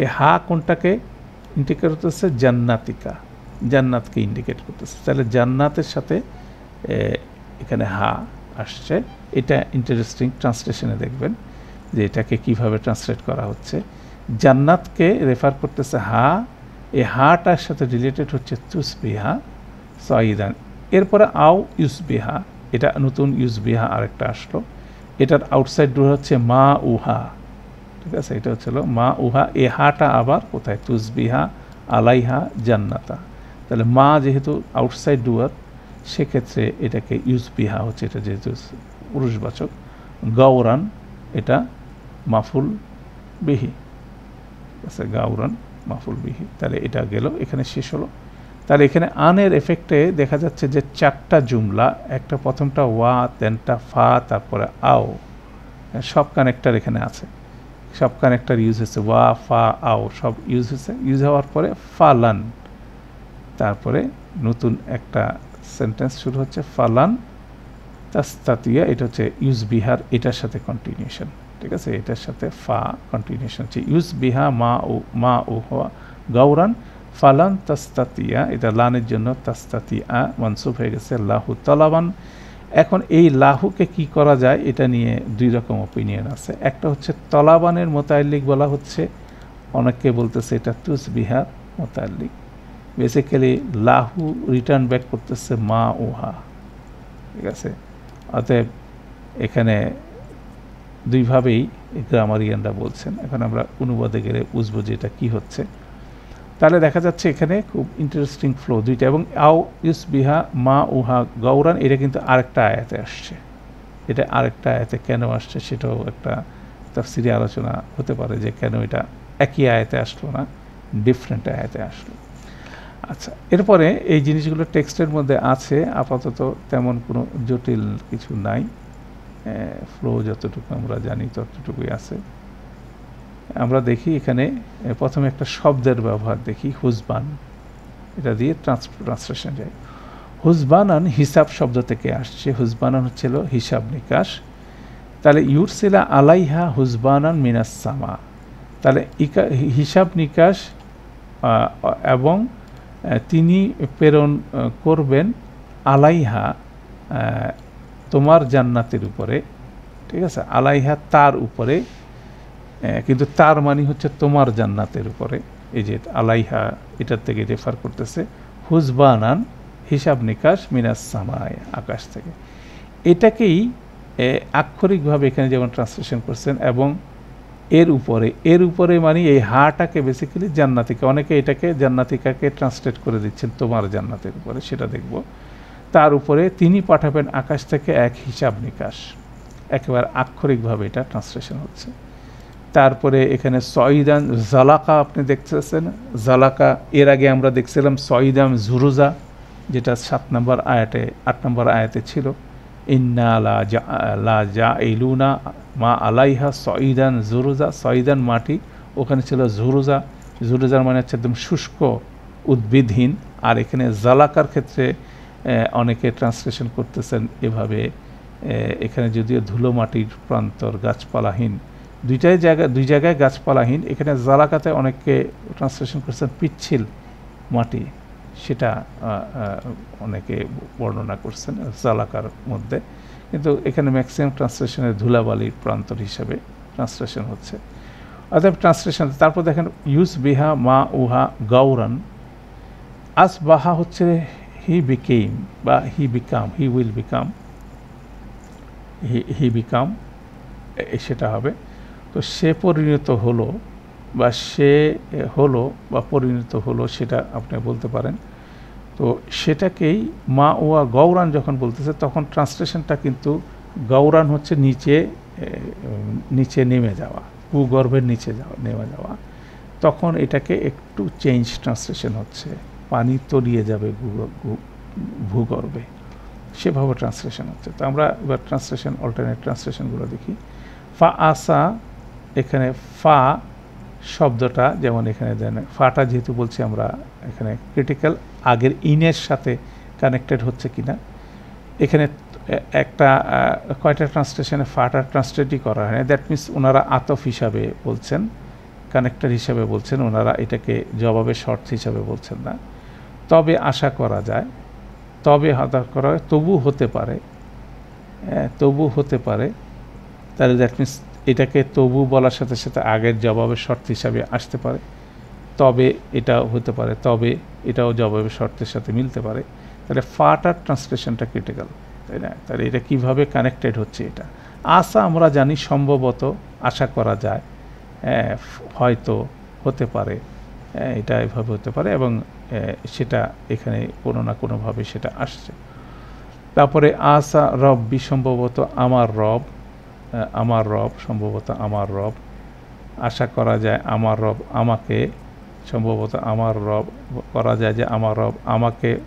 এই হা কোনটাকে ইন্ডিকেট করতেছে? জান্নাতিকা। জান্নাতকে ইন্ডিকেট করতেছে। তাহলে জান্নাতের সাথে এখানে হা আসছে। এটা ইন্টারেস্টিং ট্রান্সলেশনে দেখবেন যে এটাকে কীভাবে ট্রান্সলেট করা হচ্ছে। জান্নাতকে রেফার করতেছে হা। এই হাটার সাথে রিলেটেড হচ্ছে তুসবিহা সঈদান এরপরে আও ইউসবিহা, এটা নতুন ইউসবিহা আরেকটা আসলো। এটার আউটসাইড ডোর হচ্ছে মা উহা। ঠিক আছে? এটা হচ্ছিল মা উহা। এ হাটা আবার কোথায়? তুসবিহা, আলাইহা, জান্নাতা। তাহলে মা যেহেতু আউটসাইড ডুয়ার সেক্ষেত্রে এটাকে ইউসবিহা হচ্ছে, এটা যেহেতু পুরুষবাচক গাউরান এটা মাফুল বিহি। আছে গাউরান মাফুল বিহি। তাহলে এটা গেল, এখানে শেষ হলো। তাহলে এখানে আনের এফেক্টে দেখা যাচ্ছে যে চারটা জুমলা, একটা প্রথমটা ওয়া, দেনটা ফা, তারপরে আও। সব কানেক্টার এখানে আছে। সব কানেক্টার ইউজ হয়েছে ওয়া, ফা, আও, সব ইউজ হয়েছে। ইউজ হওয়ার পরে ফালান, তারপরে নতুন একটা সেন্টেন্স শুরু হচ্ছে, ফালান তাস্তাতিয়া এটা হচ্ছে ইউজ বিহার, এটার সাথে কন্টিনিউশন ঠিক আছে? এটার সাথে ফা কন্টিনিউশন হচ্ছে ইউজ বিহা মা ও মা ও হওয়া গৌরান ফালান তাস্তাতিয়া, এটা লানের জন্য তাস্তাতিয়া মনসুব হয়ে গেছে, লাহু তলাবান। এখন এই লাহুকে কি করা যায়, এটা নিয়ে দুই রকম ওপিনিয়ন আছে। একটা হচ্ছে তলাবানের মোতাল্লিক বলা হচ্ছে অনেকে বলতেছে এটা তুস বিহার মোতাল্লিক বেসিক্যালি লাহু রিটার্ন ব্যাক করতেছে মা ওহা ঠিক আছে? অতএব এখানে দুইভাবেই গ্রামারিয়ানরা বলছেন। এখন আমরা অনুবাদে গেলে বুঝব যে এটা কী হচ্ছে। তাহলে দেখা যাচ্ছে এখানে খুব ইন্টারেস্টিং ফ্লো দুইটা, এবং আও ইউস বিহা মা উহা গৌরান, এটা কিন্তু আরেকটা আয়াতে আসছে। এটা আরেকটা আয়াতে কেন আসছে সেটাও একটা তাফসিরি আলোচনা হতে পারে যে কেন এটা একই আয়াতে আসলো না ডিফারেন্ট আয়াতে আসলো। আচ্ছা এরপরে এই জিনিসগুলো টেক্সটের মধ্যে আছে, আপাতত তেমন কোনো জটিল কিছু নাই। ফ্লো যতটুকু আমরা জানি ততটুকুই আছে। আমরা দেখি এখানে প্রথমে একটা শব্দের ব্যবহার দেখি, হুজবান। এটা দিয়ে ট্রান্সলেশন যায়। হুজবানান হিসাব শব্দ থেকে আসছে। হুজবানান হচ্ছিল হিসাব নিকাশ। তাহলে ইউরসিলা আলাইহা হুজবানান মিনাসামা তাহলে হিসাব নিকাশ এবং তিনি প্রেরণ করবেন আলাইহা তোমার জান্নাতের উপরে, ঠিক আছে? আলাইহা তার উপরে কিন্তু তার মানে হচ্ছে তোমার জান্নাতের উপরে। এই যে আলাইহা, এটার থেকে রেফার করতেছে, হুজবানান, হিসাব নিকাশ, মিনাস সামায়, আকাশ থেকে। এটাকেই আক্ষরিকভাবে এখানে যেমন ট্রান্সলেশন করছেন এবং এর উপরে এর উপরে মানে এই হাটাকে বেসিক্যালি জান্নাতিকা, অনেকে এটাকে জান্নাতিকাকে ট্রান্সলেট করে দিচ্ছেন, তোমার জান্নাতের উপরে, সেটা দেখব। তার উপরে তিনি পাঠাবেন আকাশ থেকে এক হিসাব নিকাশ। একেবারে আক্ষরিকভাবে এটা ট্রান্সলেশন হচ্ছে। তারপরে এখানে সঈদান জালাকা আপনি দেখতেছেন। জালাকা, এর আগে আমরা দেখছিলাম সঈদাম জুরুজা, যেটা সাত নম্বর আয়াতে, আট নম্বর আয়াতে ছিল। ইন্না লা জা ইলুনা মা আলাইহা সঈদান জুরুজা সঈদান মাটি, ওখানে ছিল জুরুজা জুরুজার মানে হচ্ছে একদম শুষ্ক উদ্ভিদহীন। আর এখানে জালাকার ক্ষেত্রে অনেকে ট্রান্সলেশন করতেছেন এভাবে এখানে যদিও ধুলো মাটির প্রান্তর, গাছপালাহীন, দুইটাই জায়গা, দুই জায়গায় গাছপালাহীন। এখানে জালাকাতে অনেককে ট্রান্সলেশন করছেন পিচ্ছিল মাটি। সেটা অনেকে বর্ণনা করছেন জালাকার মধ্যে। কিন্তু এখানে ম্যাক্সিমাম ট্রান্সলেশনে ধুলাবালির প্রান্তর হিসাবে ট্রান্সলেশন হচ্ছে। অর্থাৎ ট্রান্সলেশন তারপর দেখেন ইউস বিহা মা উহা গৌরান আস বাহা হচ্ছে হি বিকেম বা he become he will become he he become সেটা হবে। তো সে পরিণত হলো বা সে হলো বা পরিণত হলো সেটা আপনি বলতে পারেন। তো সেটাকেই মা ওয়া গৌরান যখন বলতেছে, তখন ট্রান্সলেশনটা কিন্তু গৌরান হচ্ছে নিচে নিচে নেমে যাওয়া, ভূগর্ভের নিচে যাওয়া, নেমে যাওয়া। তখন এটাকে একটু চেঞ্জ ট্রান্সলেশন হচ্ছে, পানি তলিয়ে যাবে ভূগর্ভে। সেভাবে ট্রান্সলেশন হচ্ছে। তো আমরা এবার ট্রান্সলেশন অল্টারনেট ট্রান্সলেশনগুলো দেখি। ফা আসা এখানে ফা শব্দটা যেমন এখানে দেন, ফাটা যেহেতু বলছি আমরা এখানে ক্রিটিক্যাল আগের ইনের সাথে কানেক্টেড হচ্ছে কিনা। এখানে একটা কয়টা ট্রান্সলেশনে ফাটা ট্রান্সলেটই করা হয় দ্যাট মিনস ওনারা আতফ হিসাবে বলছেন কানেক্টার হিসাবে বলছেন ওনারা এটাকে জবাবে শর্ট হিসাবে বলছেন না। তবে আশা করা যায়, তবে হতাশ করা হয় তবু হতে পারে তবু হতে পারে, তাহলে দ্যাট মিনস এটাকে তবু বলার সাথে সাথে আগের জবাবের শর্ত হিসাবে আসতে পারে। তবে এটাও হতে পারে, তবে এটাও জবাবের শর্তের সাথে মিলতে পারে। তাহলে ফাটার ট্রান্সলেশনটা ক্রিটিক্যাল, তাই না? তাহলে এটা কীভাবে কানেক্টেড হচ্ছে এটা? আশা আমরা জানি সম্ভবত, আশা করা যায় হয়তো হতে পারে এটা এভাবে হতে পারে এবং সেটা এখানে কোনো না কোনোভাবে সেটা আসছে। তারপরে আশা রব সম্ভবত আমার রব আমার রব, সম্ভবত আমার রব। আশা করা যায় আমার রব আমাকে, সম্ভবত আমার রব করা যায় যে আমার রব আমাকে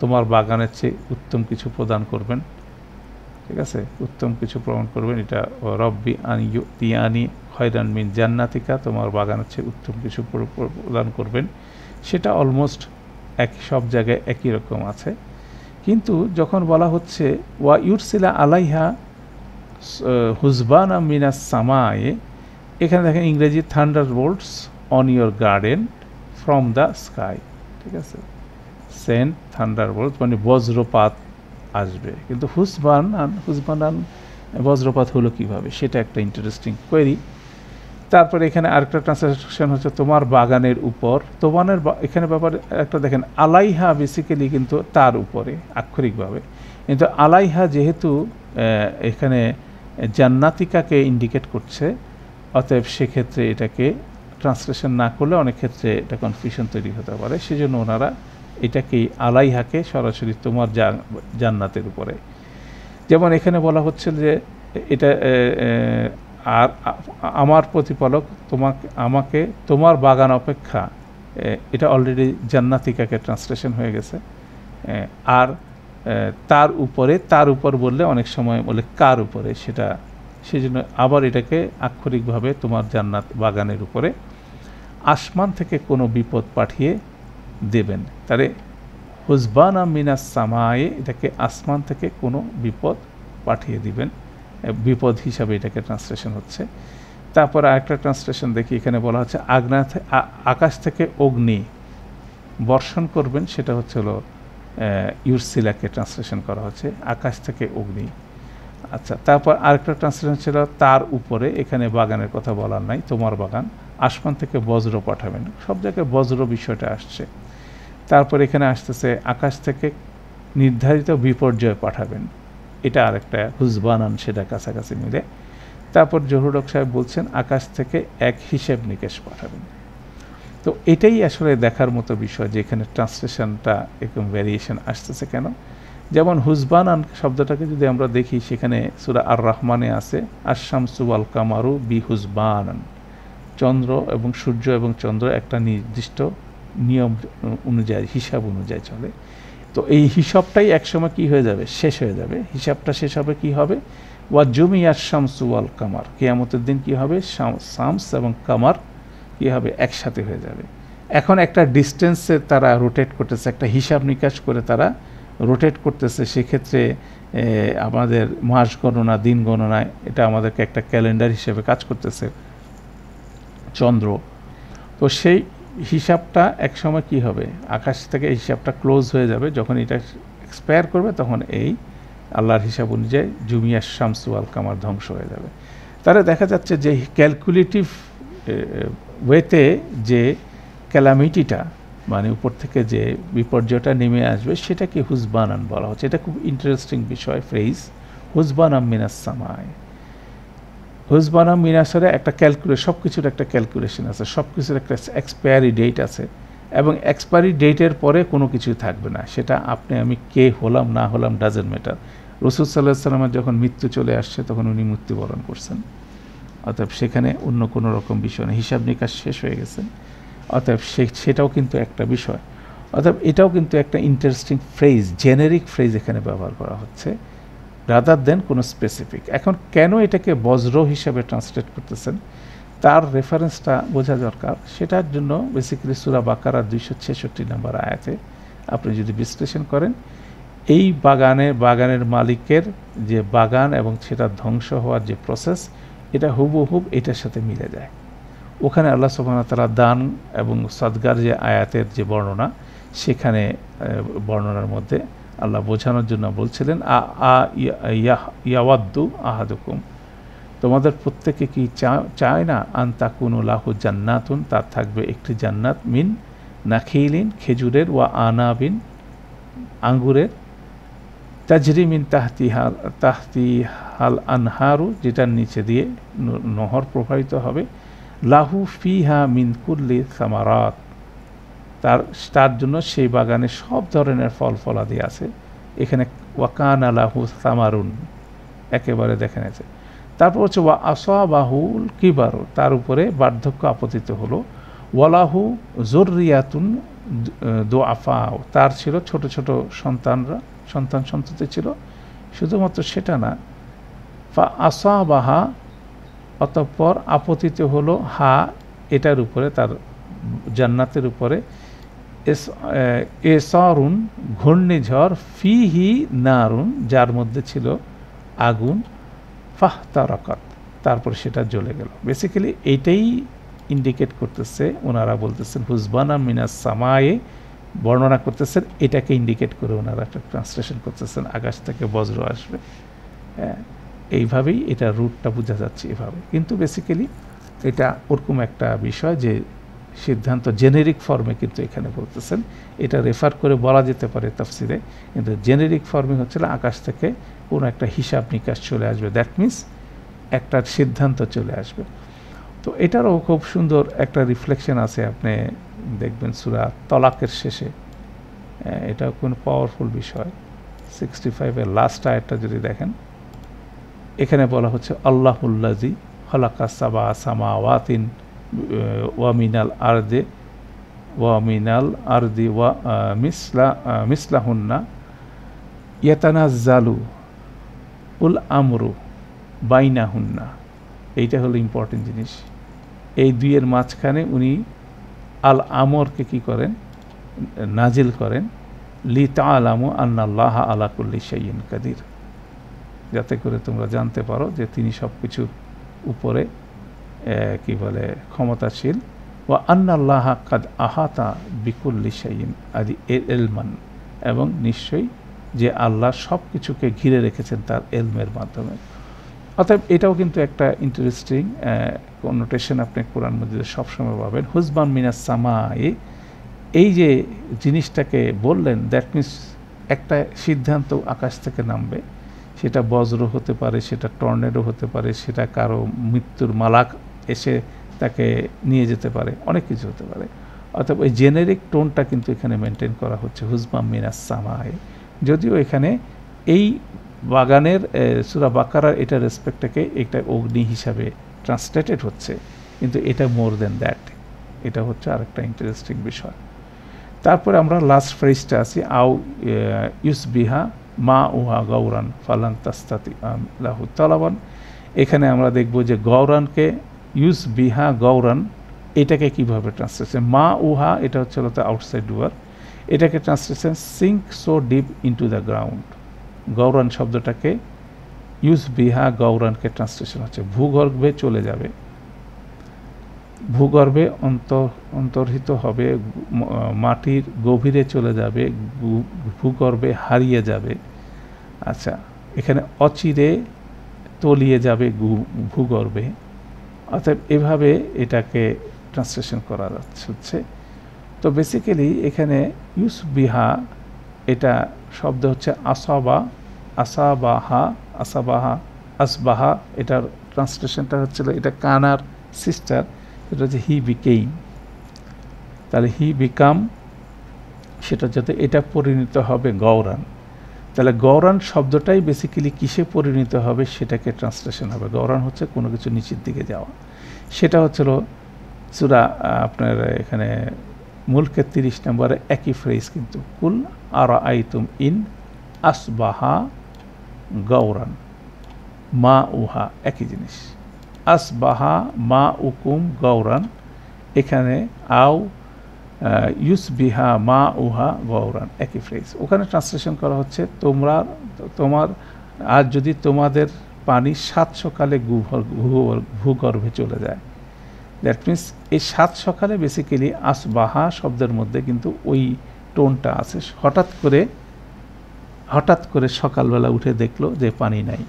তোমার বাগানের চেয়ে উত্তম কিছু প্রদান করবেন। ঠিক আছে? উত্তম কিছু প্রমাণ করবেন। এটা রব্বি আনি তিয়ানি খয়রান মিন জান্নাতিকা, তোমার বাগানের চেয়ে উত্তম কিছু প্রদান করবেন। সেটা অলমোস্ট এক, সব জায়গায় একই রকম আছে। কিন্তু যখন বলা হচ্ছে, ওয়া ইউরসিলা আলাইহা হুজবানা মিনাস সামায়ে, এখানে দেখেন ইংরেজি thunder bolts on your garden from the sky, ঠিক আছে? সেন্ট থান্ডার বোল্ট মানে বজ্রপাত আসবে। কিন্তু হুসবান হুসবানান বজ্রপাত হলো কীভাবে? সেটা একটা ইন্টারেস্টিং কোয়েরি তারপরে এখানে আরেকটা ট্রান্সলেশন হচ্ছে তোমার বাগানের উপর। তোমানের এখানে ব্যাপারে একটা দেখেন, আলাইহা বেসিক্যালি কিন্তু তার উপরে, আক্ষরিকভাবে। কিন্তু আলাইহা যেহেতু এখানে জান্নাতিকাকে ইন্ডিকেট করছে, অতএব সেক্ষেত্রে এটাকে ট্রান্সলেশন না করলে অনেক ক্ষেত্রে এটা কনফিউশন তৈরি হতে পারে। সেজন্য ওনারা এটাকেই আলাইহাকে সরাসরি তোমার জান্নাতের উপরে। যেমন এখানে বলা হচ্ছে যে, এটা আর আমার প্রতিপালক তোমাকে, আমাকে তোমার বাগান অপেক্ষা এটা অলরেডি জান্নাতিকাকে ট্রান্সলেশন হয়ে গেছে আর তার উপরে, তার উপর বললে অনেক সময় বলে কার উপরে, সেটা সেই জন্য আবার এটাকে আক্ষরিকভাবে তোমার জান্নাত বাগানের উপরে আসমান থেকে কোনো বিপদ পাঠিয়ে দেবেন। তাহলে হুজবানা মিনাস সামায়ে এটাকে আসমান থেকে কোনো বিপদ পাঠিয়ে দিবেন। বিপদ হিসাবে এটাকে ট্রান্সলেশন হচ্ছে। তারপর আরেকটা ট্রান্সলেশন দেখি, এখানে বলা হচ্ছে আগ্না আকাশ থেকে অগ্নি বর্ষণ করবেন, সেটা হচ্ছে হলো ইউরসিলাকে ট্রান্সলেশন করা হচ্ছে, আকাশ থেকে অগ্নি। আচ্ছা তারপর আরেকটা ট্রান্সলেশন ছিল, তার উপরে, এখানে বাগানের কথা বলার নাই, তোমার বাগান, আসমান থেকে বজ্র পাঠাবেন সব জায়গায় বজ্র বিষয়টা আসছে। তারপর এখানে আসতেছে, আকাশ থেকে নির্ধারিত বিপর্যয় পাঠাবেন এটা আরেকটা হুজবানান, সেটা কাছাকাছি মিলে। তারপর জহুরক সাহেব বলছেন, আকাশ থেকে এক হিসেব নিকেশ পাঠাবেন। তো এটাই আসলে দেখার মতো বিষয় যে এখানে ট্রান্সলেশনটা এরকম ভ্যারিয়েশন আসতেছে কেন? যেমন হুজবানান শব্দটাকে যদি আমরা দেখি, সেখানে সুরা আর রহমানে আছে আসাম সুবাল কামারু বি হুজবানান চন্দ্র এবং সূর্য এবং চন্দ্র একটা নির্দিষ্ট নিয়ম অনুযায়ী, হিসাব অনুযায়ী চলে। তো এই হিসাবটাই একসময় কি হয়ে যাবে? শেষ হয়ে যাবে। হিসাবটা শেষ হবে কি হবে? ওয়া জমি আর শামসু আল কামার কেয়ামতের দিন কি হবে? শামস এবং কামার কি হবে? একসাথে হয়ে যাবে। এখন একটা ডিস্টেন্সে তারা রোটেট করতেছে, একটা হিসাব নিকাশ করে তারা রোটেট করতেছে। সেক্ষেত্রে আমাদের মাস গণনা, দিন গণনায় এটা আমাদেরকে একটা ক্যালেন্ডার হিসেবে কাজ করতেছে চন্দ্র। তো সেই হিসাবটা এক সময় কি হবে? আকাশ থেকে হিসাবটা ক্লোজ হয়ে যাবে। যখন এটা এক্সপায়ার করবে, তখন এই আল্লাহর হিসাব অনুযায়ী জুমিয়া শামসু আল কামার ধ্বংস হয়ে যাবে। তাহলে দেখা যাচ্ছে যে ক্যালকুলেটিভ ওয়েতে যে ক্যালামিটিটা মানে উপর থেকে যে বিপর্যয়টা নেমে আসবে, সেটাকে হুজবানান বলা হচ্ছে। এটা খুব ইন্টারেস্টিং বিষয় ফ্রেজ হুজবানাম মিনাস সামায় হুজবানাম মিনাসরে একটা ক্যালকুলে সব কিছুর একটা ক্যালকুলেশন আছে সব কিছুর একটা এক্সপায়ারি ডেট আছে, এবং এক্সপায়ারি ডেটের পরে কোনো কিছুই থাকবে না। সেটা আপনি, আমি কে হলাম, না হলাম ডাজেন্ট ম্যাটার রসুল সাল্লাহ সাল্লামের যখন মৃত্যু চলে আসছে, তখন উনি মৃত্যুবরণ করছেন। অতএব সেখানে অন্য কোনো রকম বিষয় নেই হিসাব নিকাশ শেষ হয়ে গেছে। অতএব সে, সেটাও কিন্তু একটা বিষয়। অতএব এটাও কিন্তু একটা ইন্টারেস্টিং ফ্রেজ জেনেরিক ফ্রেজ এখানে ব্যবহার করা হচ্ছে রাদার দেন কোনো স্পেসিফিক এখন কেন এটাকে বজ্র হিসাবে ট্রান্সলেট করতেছেন? তার রেফারেন্সটা বোঝা দরকার। সেটার জন্য বেসিক্যালি সুরা বাকারার দুইশো ছেষট্টি নম্বর আয়াতে আপনি যদি বিশ্লেষণ করেন, এই বাগানে, বাগানের মালিকের যে বাগান এবং সেটা ধ্বংস হওয়ার যে প্রসেস এটা হুবহুব এটার সাথে মিলে যায়। ওখানে আল্লাহ সুবাহ তারা দান এবং সদগার যে আয়াতের যে বর্ণনা, সেখানে বর্ণনার মধ্যে আল্লাহ বোঝানোর জন্য বলছিলেন, আ আ ইয়াওয়াদ্দু আহাদুকুম। তোমাদের প্রত্যেকে কি চায় না আন্তাকুন লাহু জান্নাতুন? তার থাকবে একটি জান্নাত, মিন নাখিলিন, খেজুরের ওয়া আনাবিন আঙ্গুরের তাজরিমিন তাহতি হাল তাহতি হাল আনহারু, যেটার নিচে দিয়ে নহর প্রবাহিত হবে। লাহু ফিহা মিন কুল্লি সামারাত। তার তার জন্য সেই বাগানে সব ধরনের ফল ফলাদি আছে। এখানে ওয়াকান আলাহু সামারুন, একেবারে দেখে নেছে। তারপর হচ্ছে ওয়া আসাবাহুল কিবারু, তার উপরে বার্ধক্য আপতিত হলো। ওয়ালাহু জোরিয়াতুন দো আফাও তার ছিল ছোট ছোট সন্তানরা। সন্তান সন্ততি ছিল, শুধুমাত্র সেটা না, ফা আসাবাহা, অতঃপর আপতিত হলো হা, এটার উপরে, তার জান্নাতের উপরে এসরুন, ঘূর্ণিঝড়, ফিহি নারুন, যার মধ্যে ছিল আগুন ফাহ তারকাত তারপর সেটা জ্বলে গেল। বেসিক্যালি এইটাই ইন্ডিকেট করতেছে ওনারা বলতেছেন, হুজবানা মিনাস সামায়ে বর্ণনা করতেছেন, এটাকে ইন্ডিকেট করে ওনারা একটা ট্রান্সলেশন করতেছেন, আকাশ থেকে বজ্র আসবে। হ্যাঁ এইভাবেই এটা রুটটা বোঝা যাচ্ছে এভাবে। কিন্তু বেসিক্যালি এটা ওরকম একটা বিষয় যে সিদ্ধান্ত জেনেরিক ফর্মে কিন্তু এখানে বলতেছেন। এটা রেফার করে বলা যেতে পারে তাফসিরে, কিন্তু জেনেরিক ফর্মে হচ্ছিল আকাশ থেকে কোনো একটা হিসাব নিকাশ চলে আসবে। দ্যাট মিন্স একটা সিদ্ধান্ত চলে আসবে। তো এটারও খুব সুন্দর একটা রিফ্লেকশন আছে আপনি দেখবেন সুরা তলাকের শেষে এটাও কোনো পাওয়ারফুল বিষয়। সিক্সটি ফাইভের লাস্ট আয়টা যদি দেখেন, এখানে বলা হচ্ছে আল্লাহুল্লাজি হলাকা সাবা সামা ওয়াতিন ওয়ামিনাল আরদে ওয়ামিনাল আরদি ওয়া মিসলা মিসলাহুন্না ইয়াতানা জালু উল আমরু বাইনাহুন্না। এইটা হলো ইম্পর্টেন্ট জিনিস। এই দুইয়ের মাঝখানে উনি আল আমরকে কি করেন? নাজিল করেন লি তা আলামু আন্নাল্লাহ আলাকুল্লি সাইন কাদির। যাতে করে তোমরা জানতে পারো যে তিনি সব কিছুর উপরে কি বলে, ক্ষমতাশীল। ও আন্নাল্লাহ কাদ আহাতা বিকুল্লি সাইন আদি এলমান। এবং নিশ্চয়ই যে আল্লাহ সব কিছুকে ঘিরে রেখেছেন তার এলমের মাধ্যমে। অতএব এটাও কিন্তু একটা ইন্টারেস্টিং কনোটেশন আপনি কোরআন মধ্যে সবসময় পাবেন। হুজবান মিনাস সামাই, এই যে জিনিসটাকে বললেন দ্যাট মিনস একটা সিদ্ধান্ত আকাশ থেকে নামবে। সেটা বজ্র হতে পারে, সেটা টর্নেডো হতে পারে, সেটা কারও মৃত্যুর মালাক এসে তাকে নিয়ে যেতে পারে, অনেক কিছু হতে পারে। অর্থাৎ ওই জেনেরিক টোনটা কিন্তু এখানে মেনটেন করা হচ্ছে হুজমাম মিনাস সামায় যদিও এখানে এই বাগানের সুরা বাকারার এটা রেসপেক্টটাকে একটা অগ্নি হিসাবে ট্রান্সলেটেড হচ্ছে, কিন্তু এটা মোর দেন দ্যাট এটা হচ্ছে আরেকটা ইন্টারেস্টিং বিষয়। তারপরে আমরা লাস্ট ফ্রেজটা আছি আউ ইউস বিহা মা উহা গৌরান ফালান তাস্তাতি লাহু তালাবান। এখানে আমরা দেখব যে গৌরানকে ইউস বিহা গৌরান, এটাকে কীভাবে ট্রান্সলেশন মা উহা, এটা হচ্ছে আউটসাইড ডুয়ার এটাকে translation sink so deep into the ground Goran শব্দটাকে ইউজ বিহা গৌরানকে ট্রান্সলেশন হচ্ছে, ভূগর্ভে চলে যাবে। ভূগর্ভে অন্তর, অন্তর্হিত হবে, মাটির গভীরে চলে যাবে, ভূগর্ভে হারিয়ে যাবে। আচ্ছা এখানে অচিরে তলিয়ে যাবে ভূগর্ভে। অর্থাৎ এভাবে এটাকে ট্রান্সলেশন করা যাচ্ছে, হচ্ছে। তো বেসিক্যালি এখানে ইউস বিহা, এটা শব্দ হচ্ছে আসাবা। আসাবাহা আসাবাহা, আসবাহা, এটার ট্রান্সলেশনটা হচ্ছিল এটা কানার সিস্টার এটা হচ্ছে হি বিকেইম তাহলে হি বিকাম সেটা যাতে এটা পরিণত হবে গৌরান তাহলে গৌরান শব্দটাই বেসিক্যালি কিসে পরিণত হবে সেটাকে ট্রান্সলেশন হবে। গৌরান হচ্ছে কোনো কিছু নিচের দিকে যাওয়া। সেটা হচ্ছিল চূড়া আপনার এখানে মুলকের তিরিশ নম্বরে একই ফ্রেজ কিন্তু, কুল আর আইতুম ইন আসবাহা গৌরান। মা উহা একই জিনিস। আসবাহা মা উকুম গৌরান। এখানে আও ইউস বিহা মা উহা গৌরান, একই ফ্রেজ ওখানে ট্রান্সলেশন করা হচ্ছে, তোমরা, তোমার, আর যদি তোমাদের পানি সাত সকালে ভূগর্ভে চলে যায়। দ্যাট মিনস এই সাত সকালে বেসিক্যালি আসবাহা শব্দের মধ্যে কিন্তু ওই টোনটা আছে। হঠাৎ করে হঠাৎ করে সকালবেলা উঠে দেখল যে পানি নাই।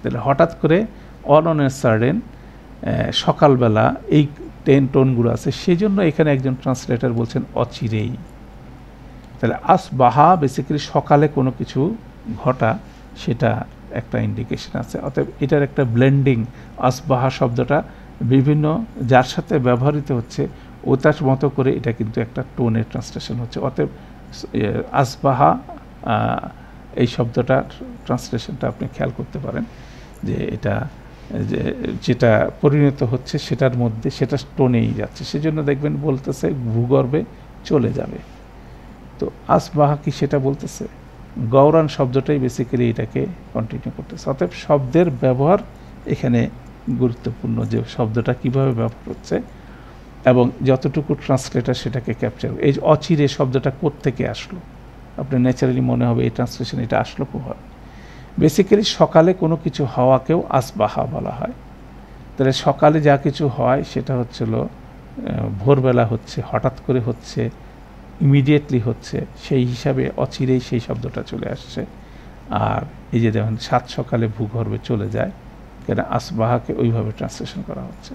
তাহলে হঠাৎ করে অন অন সার্ডেন সকালবেলা এই টেন টোনগুলো আছে সেই জন্য এখানে একজন ট্রান্সলেটার বলছেন অচিরেই। তাহলে আসবাহা বেসিক্যালি সকালে কোনো কিছু ঘটা, সেটা একটা ইন্ডিকেশন আছে। অতএব এটার একটা ব্লেন্ডিং আসবাহা শব্দটা বিভিন্ন যার সাথে ব্যবহৃত হচ্ছে, ওটার মতো করে এটা কিন্তু একটা টোনের ট্রান্সলেশন হচ্ছে। অতএব আসবাহা এই শব্দটার ট্রান্সলেশনটা আপনি খেয়াল করতে পারেন যে এটা, যে যেটা পরিণত হচ্ছে সেটার মধ্যে, সেটা টোনেই যাচ্ছে। সেজন্য দেখবেন বলতেছে, ভূগর্ভে চলে যাবে। তো আসবাহা কি সেটা বলতেছে? গৌরান শব্দটাই বেসিক্যালি এটাকে কন্টিনিউ করতেছে। অতএব শব্দের ব্যবহার এখানে গুরুত্বপূর্ণ যে শব্দটা কীভাবে ব্যবহার হচ্ছে এবং যতটুকু ট্রান্সলেটার সেটাকে ক্যাপচার এই অচিরে শব্দটা থেকে আসলো? আপনার ন্যাচারালি মনে হবে এই ট্রান্সলেশন, এটা আসলো কীভাবে বেসিক্যালি সকালে কোনো কিছু হওয়াকেও আসবাহা বলা হয়। তাহলে সকালে যা কিছু হয়, সেটা হচ্ছিল ভোরবেলা হচ্ছে, হঠাৎ করে হচ্ছে, ইমিডিয়েটলি হচ্ছে, সেই হিসাবে অচিরেই সেই শব্দটা চলে আসছে। আর এই যে দেখুন, সাত সকালে ভূগর্ভে চলে যায়, কেন আসবাহাকে ওইভাবে ট্রান্সলেশন করা হচ্ছে।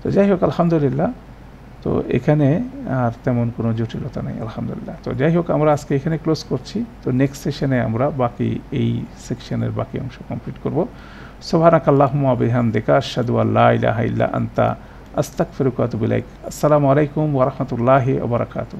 তো যাই হোক, আলহামদুলিল্লাহ তো এখানে আর তেমন কোনো জটিলতা নেই, আলহামদুলিল্লাহ। তো যাই হোক, আমরা আজকে এখানে ক্লোজ করছি। তো নেক্সট সেশনে আমরা বাকি এই সেকশনের বাকি অংশ কমপ্লিট করব। সোভানাক আল্লাহমা বিহাম দেকা আশাদু আল্লাহ ইলাহা আন্তা আস্তাক ফেরুকাত আসসালামু আলাইকুম ওরহমতুল্লাহি ওবরাকাতু